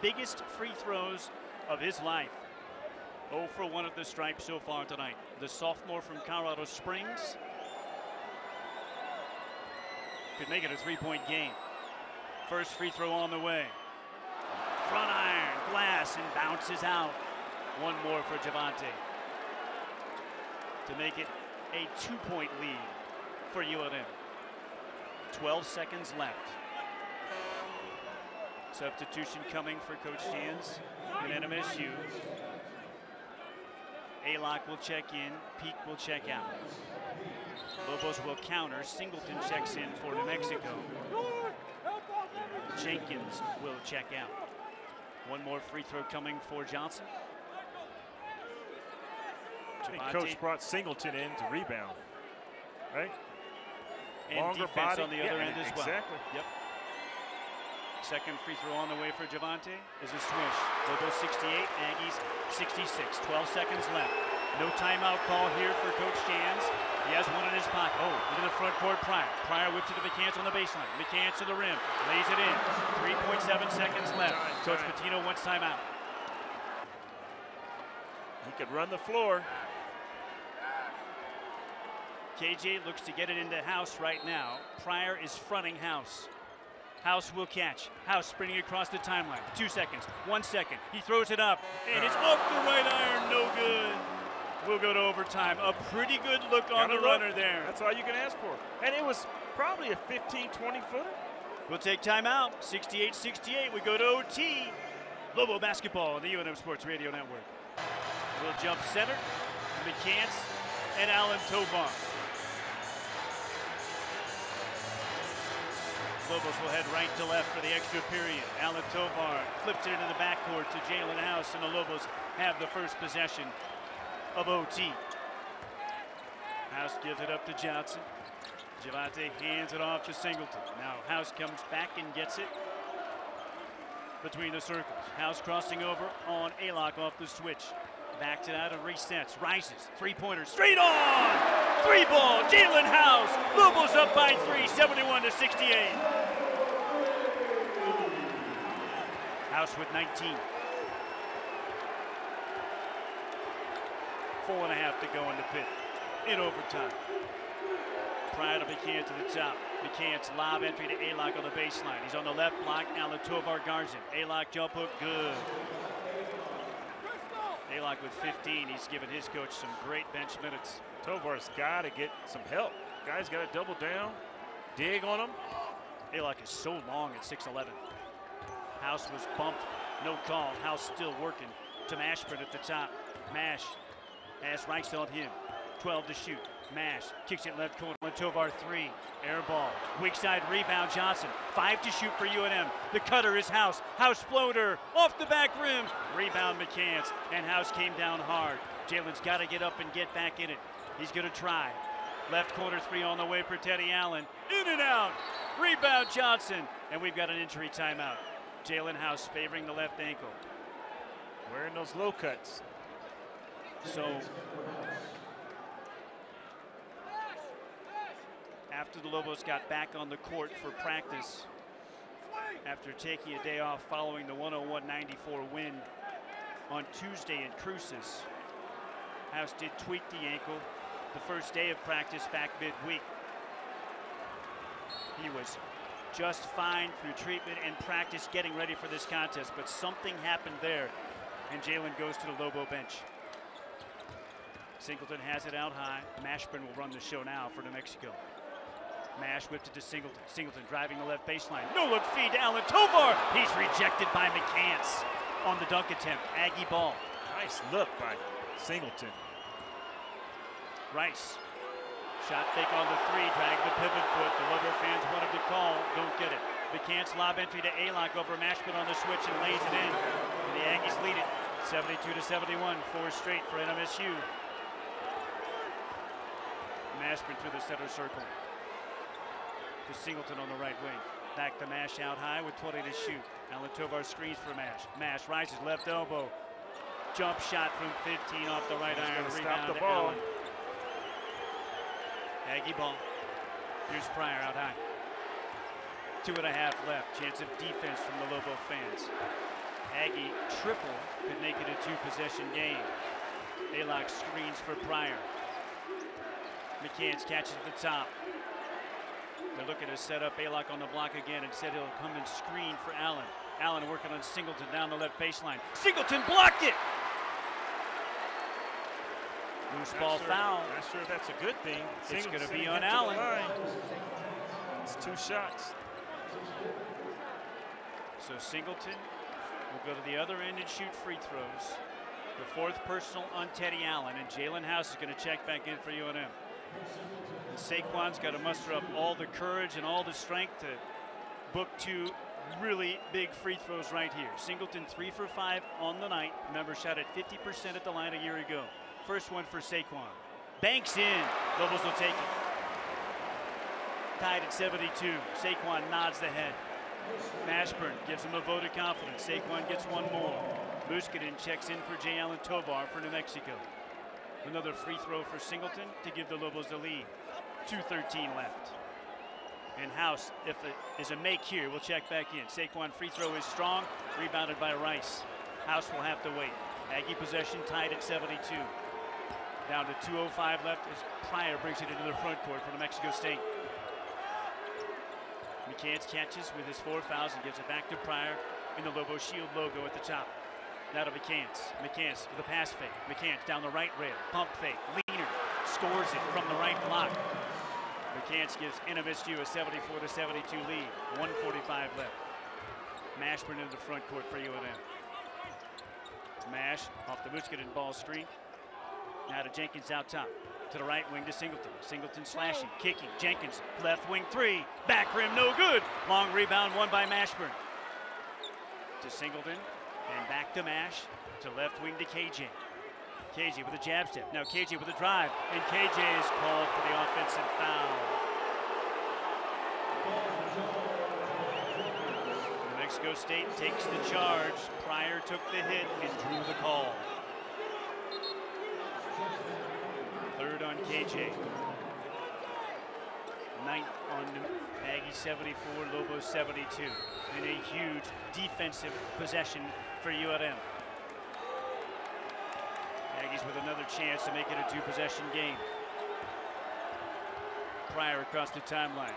biggest free throws of his life. 0 for 1 at the stripe so far tonight. The sophomore from Colorado Springs could make it a three-point game. First free throw on the way. Front iron, glass, and bounces out. One more for Javonte to make it a two-point lead for UNM. 12 seconds left. Substitution coming for Coach Jans and MSU. Alok will check in, Peake will check out. Lobos will counter. Singleton checks in for New Mexico. Jenkins will check out. One more free throw coming for Johnson. I think Javonte Coach brought Singleton in to rebound, right? and Longer defense body. on the Yeah, other end as well. Exactly. Yep. Second free throw on the way for Javonte is a swish. Lobos 68, Aggies 66. 12 seconds left. No timeout call here for Coach Jans. He has one in his pocket. Oh, into the front court, Pryor. Pryor whips it to McCants on the baseline. McCants to the rim. Lays it in. 3.7 seconds left. Coach. Pitino wants timeout. He could run the floor. KJ looks to get it into House right now. Pryor is fronting House. House will catch. House sprinting across the timeline. Two seconds. One second. He throws it up, and it's off the right iron. No good. We'll go to overtime. A pretty good look on Got the look. runner there. That's all you can ask for. And it was Probably a 15, 20 footer. We'll take time out. 68 68. We go to OT. Lobo basketball on the UNM Sports Radio Network. We'll jump center. McCants and Allen Tovar. Lobos will head right to left for the extra period. Allen Tovar flips it into the backcourt to Jalen House, and the Lobos have the first possession of OT. House gives it up to Johnson. Javante hands it off to Singleton. Now House comes back and gets it between the circles. House crossing over on Alok off the switch. Backs it out and resets. Rises. Three pointers. Straight on! Three ball. Jaelen House. Lobos up by three. 71 to 68. House with 19. Four and a half to go in the pit. In overtime. Pryor to McCants to the top. McCants lob entry to Alok on the baseline. He's on the left block. Allen Tovar guards him. Alok jump hook. Good. Alok with 15. He's given his coach some great bench minutes. Tovar's got to get some help. Guys got to double down, dig on him. Alok is so long at 6'11. House was bumped. No call. House still working. To Mashburn at the top. Mash has on him. 12 to shoot. Mash kicks it left corner. Tovar three. Air ball. Weak side rebound. Johnson. Five to shoot for UNM. The cutter is House. House floater off the back rim. Rebound McCants. And House came down hard. Jaelen's got to get up and get back in it. He's going to try. Left corner three on the way for Teddy Allen. In and out. Rebound Johnson. And we've got an injury timeout. Jaelen House favoring the left ankle. Wearing those low cuts. So after the Lobos got back on the court for practice after taking a day off following the 101-94 win on Tuesday in Cruces. House did tweak the ankle the first day of practice back midweek. He was just fine through treatment and practice getting ready for this contest, but something happened there, and Jaelen goes to the Lobo bench. Singleton has it out high. Mashburn will run the show now for New Mexico. Mash whipped it to Singleton. Singleton driving the left baseline. No look feed to Allen Tovar. He's rejected by McCants on the dunk attempt. Aggie ball. Nice look by Singleton. Rice. Shot fake on the three, drag the pivot foot. The Lobo fans wanted to call, don't get it. McCants lob entry to Alok over Mashburn on the switch and lays it in. And the Aggies lead it 72 to 71, four straight for NMSU. Mashburn through the center circle to Singleton on the right wing. Back to Mash out high with 20 to shoot. Allen Tovar screens for Mash. Mash rises left elbow. Jump shot from 15 off the right iron. Rebound the ball. Allen. Aggie ball. Here's Pryor out high. Two and a half left. Chance of defense from the Lobo fans. Aggie triple could make it a two possession game. Alok screens for Pryor. McCants catches at the top. They're his setup. set Alok on the block again. Instead, he'll come and screen for Allen. Allen working on Singleton down the left baseline. Singleton blocked it! Loose Not ball sure- foul. Not sure if that's a good thing. It's gonna be on Allen. It's two shots. So Singleton will go to the other end and shoot free throws. The fourth personal on Teddy Allen, and Jaelen House is going to check back in for UNM. Saquan's got to muster up all the courage and all the strength to book two really big free throws right here. Singleton three for five on the night. Remember, shot at 50% at the line a year ago. First one for Saquan. Banks in. Lobos will take it. Tied at 72. Saquan nods the head. Mashburn gives him a vote of confidence. Saquan gets one more. Muscadin checks in for Jay Allen Tovar for New Mexico. Another free throw for Singleton to give the Lobos the lead. 2.13 left. And House, if it is a make here, we'll check back in. Saquan free throw is strong, rebounded by Rice. House will have to wait. Aggie possession tied at 72. Down to 2.05 left as Pryor brings it into the front court for New Mexico State. McCants catches with his four fouls and gives it back to Pryor in the Lobo Shield logo at the top. Now to McCants. McCants with a pass fake. McCants down the right rail. Pump fake. Leaner scores it from the right block. McCants gives NMSU a 74 to 72 lead. 145 left. Mashburn into the front court for UNM. Mash off the Muscadin ball screen. Now to Jenkins out top. To the right wing to Singleton. Singleton slashing, kicking. Jenkins left wing three. Back rim no good. Long rebound won by Mashburn. To Singleton and back to Mash. To left wing to KJ. KJ with a jab step. Now KJ with a drive. And KJ is called for the offensive foul. New Mexico State takes the charge. Pryor took the hit and drew the call. Third on KJ. Ninth on Aggie 74, Lobo 72. And a huge defensive possession for UNM. Aggies with another chance to make it a two possession game. Pryor across the timeline.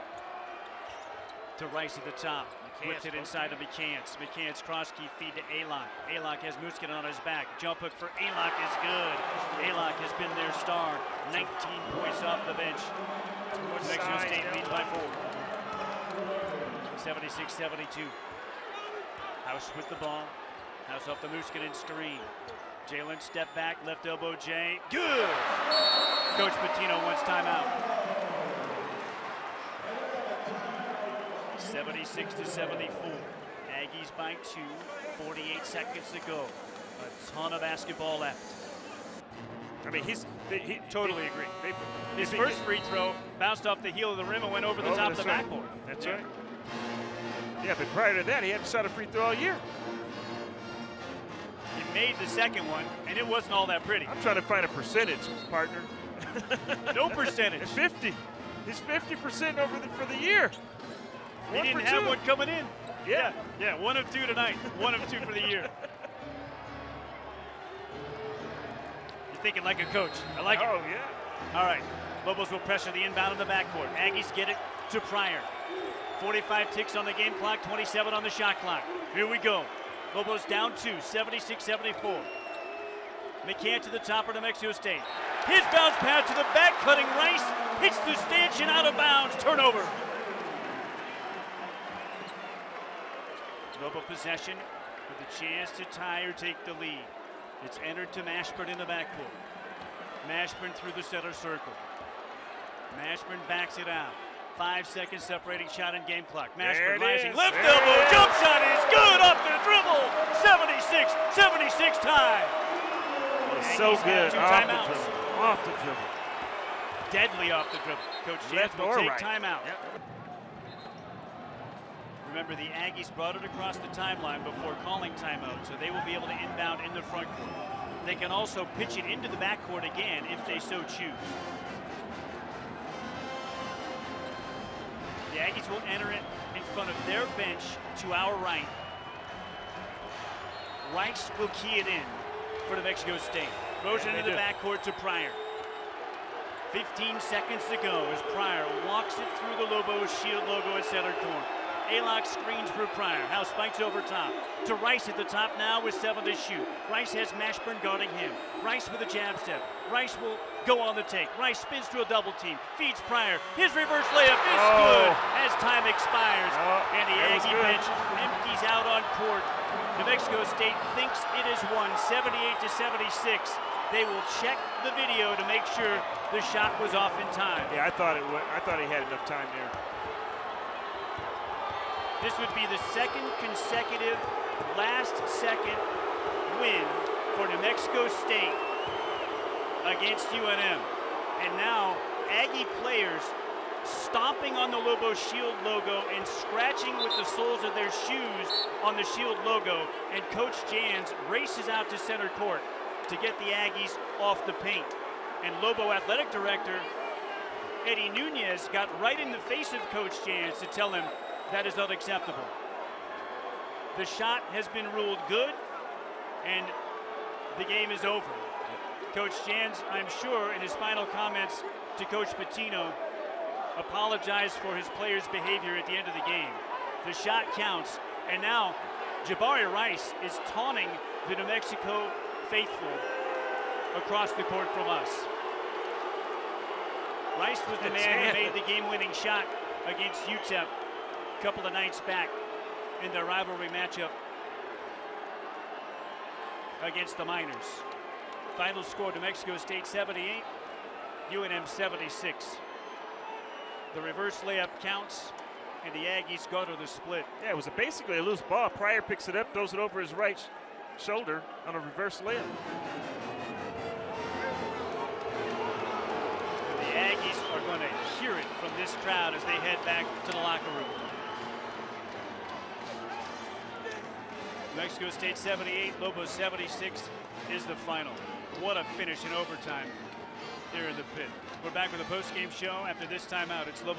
To Rice at the top. Whips it inside to McCants. McCants cross key feed to Alok. Alok has Muscadin on his back. Jump hook for Alok is good. Alok has been their star. 19 points off the bench. Mexico State leads by four. 76-72. House with the ball. House off the Muscadin screen. Jaelen step back, left elbow J. Good! Coach Pitino wants timeout. 76 to 74. Aggies by two, 48 seconds to go. A ton of basketball left. I mean, he's he, he totally agree. They, His first free throw bounced off the heel of the rim and went over the top of the right. backboard. That's right. Yeah, but prior to that, he hadn't shot a free throw all year. Made the second one, and it wasn't all that pretty. I'm trying to find a percentage, partner. No percentage. It's 50. He's 50% over the, for the year. He One didn't have two. one coming in. Yeah. Yeah, one of two tonight. One of two for the year. You're thinking like a coach. I like it. Oh, yeah. All right. Lobos will pressure the inbound in the backcourt. Aggies get it to Pryor. 45 ticks on the game clock, 27 on the shot clock. Here we go. Lobos down two, 76-74. McCants to the top of New Mexico State. His bounce pass to the back, cutting Rice. Hits the stanchion out of bounds. Turnover. Lobo possession with a chance to tie or take the lead. It's entered to Mashburn in the backcourt. Mashburn through the center circle. Mashburn backs it out. Five seconds separating shot and game clock. Mashburn rising. is. Left There elbow. Jump shot is good off the dribble. 76 76 tie. So good. two Off timeouts. the dribble. Off the dribble. Deadly off the dribble. Coach Left will take right. timeout. Yep. Remember, the Aggies brought it across the timeline before calling timeout, so they will be able to inbound in the front court. They can also pitch it into the backcourt again if they so choose. The Aggies will enter it in front of their bench to our right. Rice will key it in for New Mexico State. Throws Yeah, it into the backcourt to Pryor. 15 seconds to go as Pryor walks it through the Lobos shield logo at center court. Alok screens for Pryor. House spikes over top. To Rice at the top now with seven to shoot. Rice has Mashburn guarding him. Rice with a jab step. Rice will go on the take. Rice spins to a double team. Feeds Pryor. His reverse layup is Oh. good as time expires. Oh, and the Aggie bench empties out on court. New Mexico State thinks it is won 78 to 76. They will check the video to make sure the shot was off in time. Yeah, I thought it would. I thought he had enough time there. This would be the second consecutive last second win for New Mexico State against UNM. And now Aggie players stomping on the Lobo Shield logo and scratching with the soles of their shoes on the Shield logo. And Coach Jans races out to center court to get the Aggies off the paint. And Lobo Athletic Director Eddie Nunez got right in the face of Coach Jans to tell him that is unacceptable. The shot has been ruled good, and the game is over. Coach Jans, I'm sure, in his final comments to Coach Pitino, apologized for his players' behavior at the end of the game. The shot counts, and now Jabari Rice is taunting the New Mexico faithful across the court from us. Rice was the man who made the game-winning shot against UTEP a couple of nights back in their rivalry matchup against the Miners. Final score: New Mexico State 78, UNM 76. The reverse layup counts, and the Aggies go to the split. Yeah, it was a basically a loose ball. Pryor picks it up, throws it over his right sh- shoulder on a reverse layup. The Aggies are going to hear it from this crowd as they head back to the locker room. New Mexico State 78, Lobo 76 is the final. What a finish in overtime here in the pit. We're back with a post-game show after this timeout. It's Lobo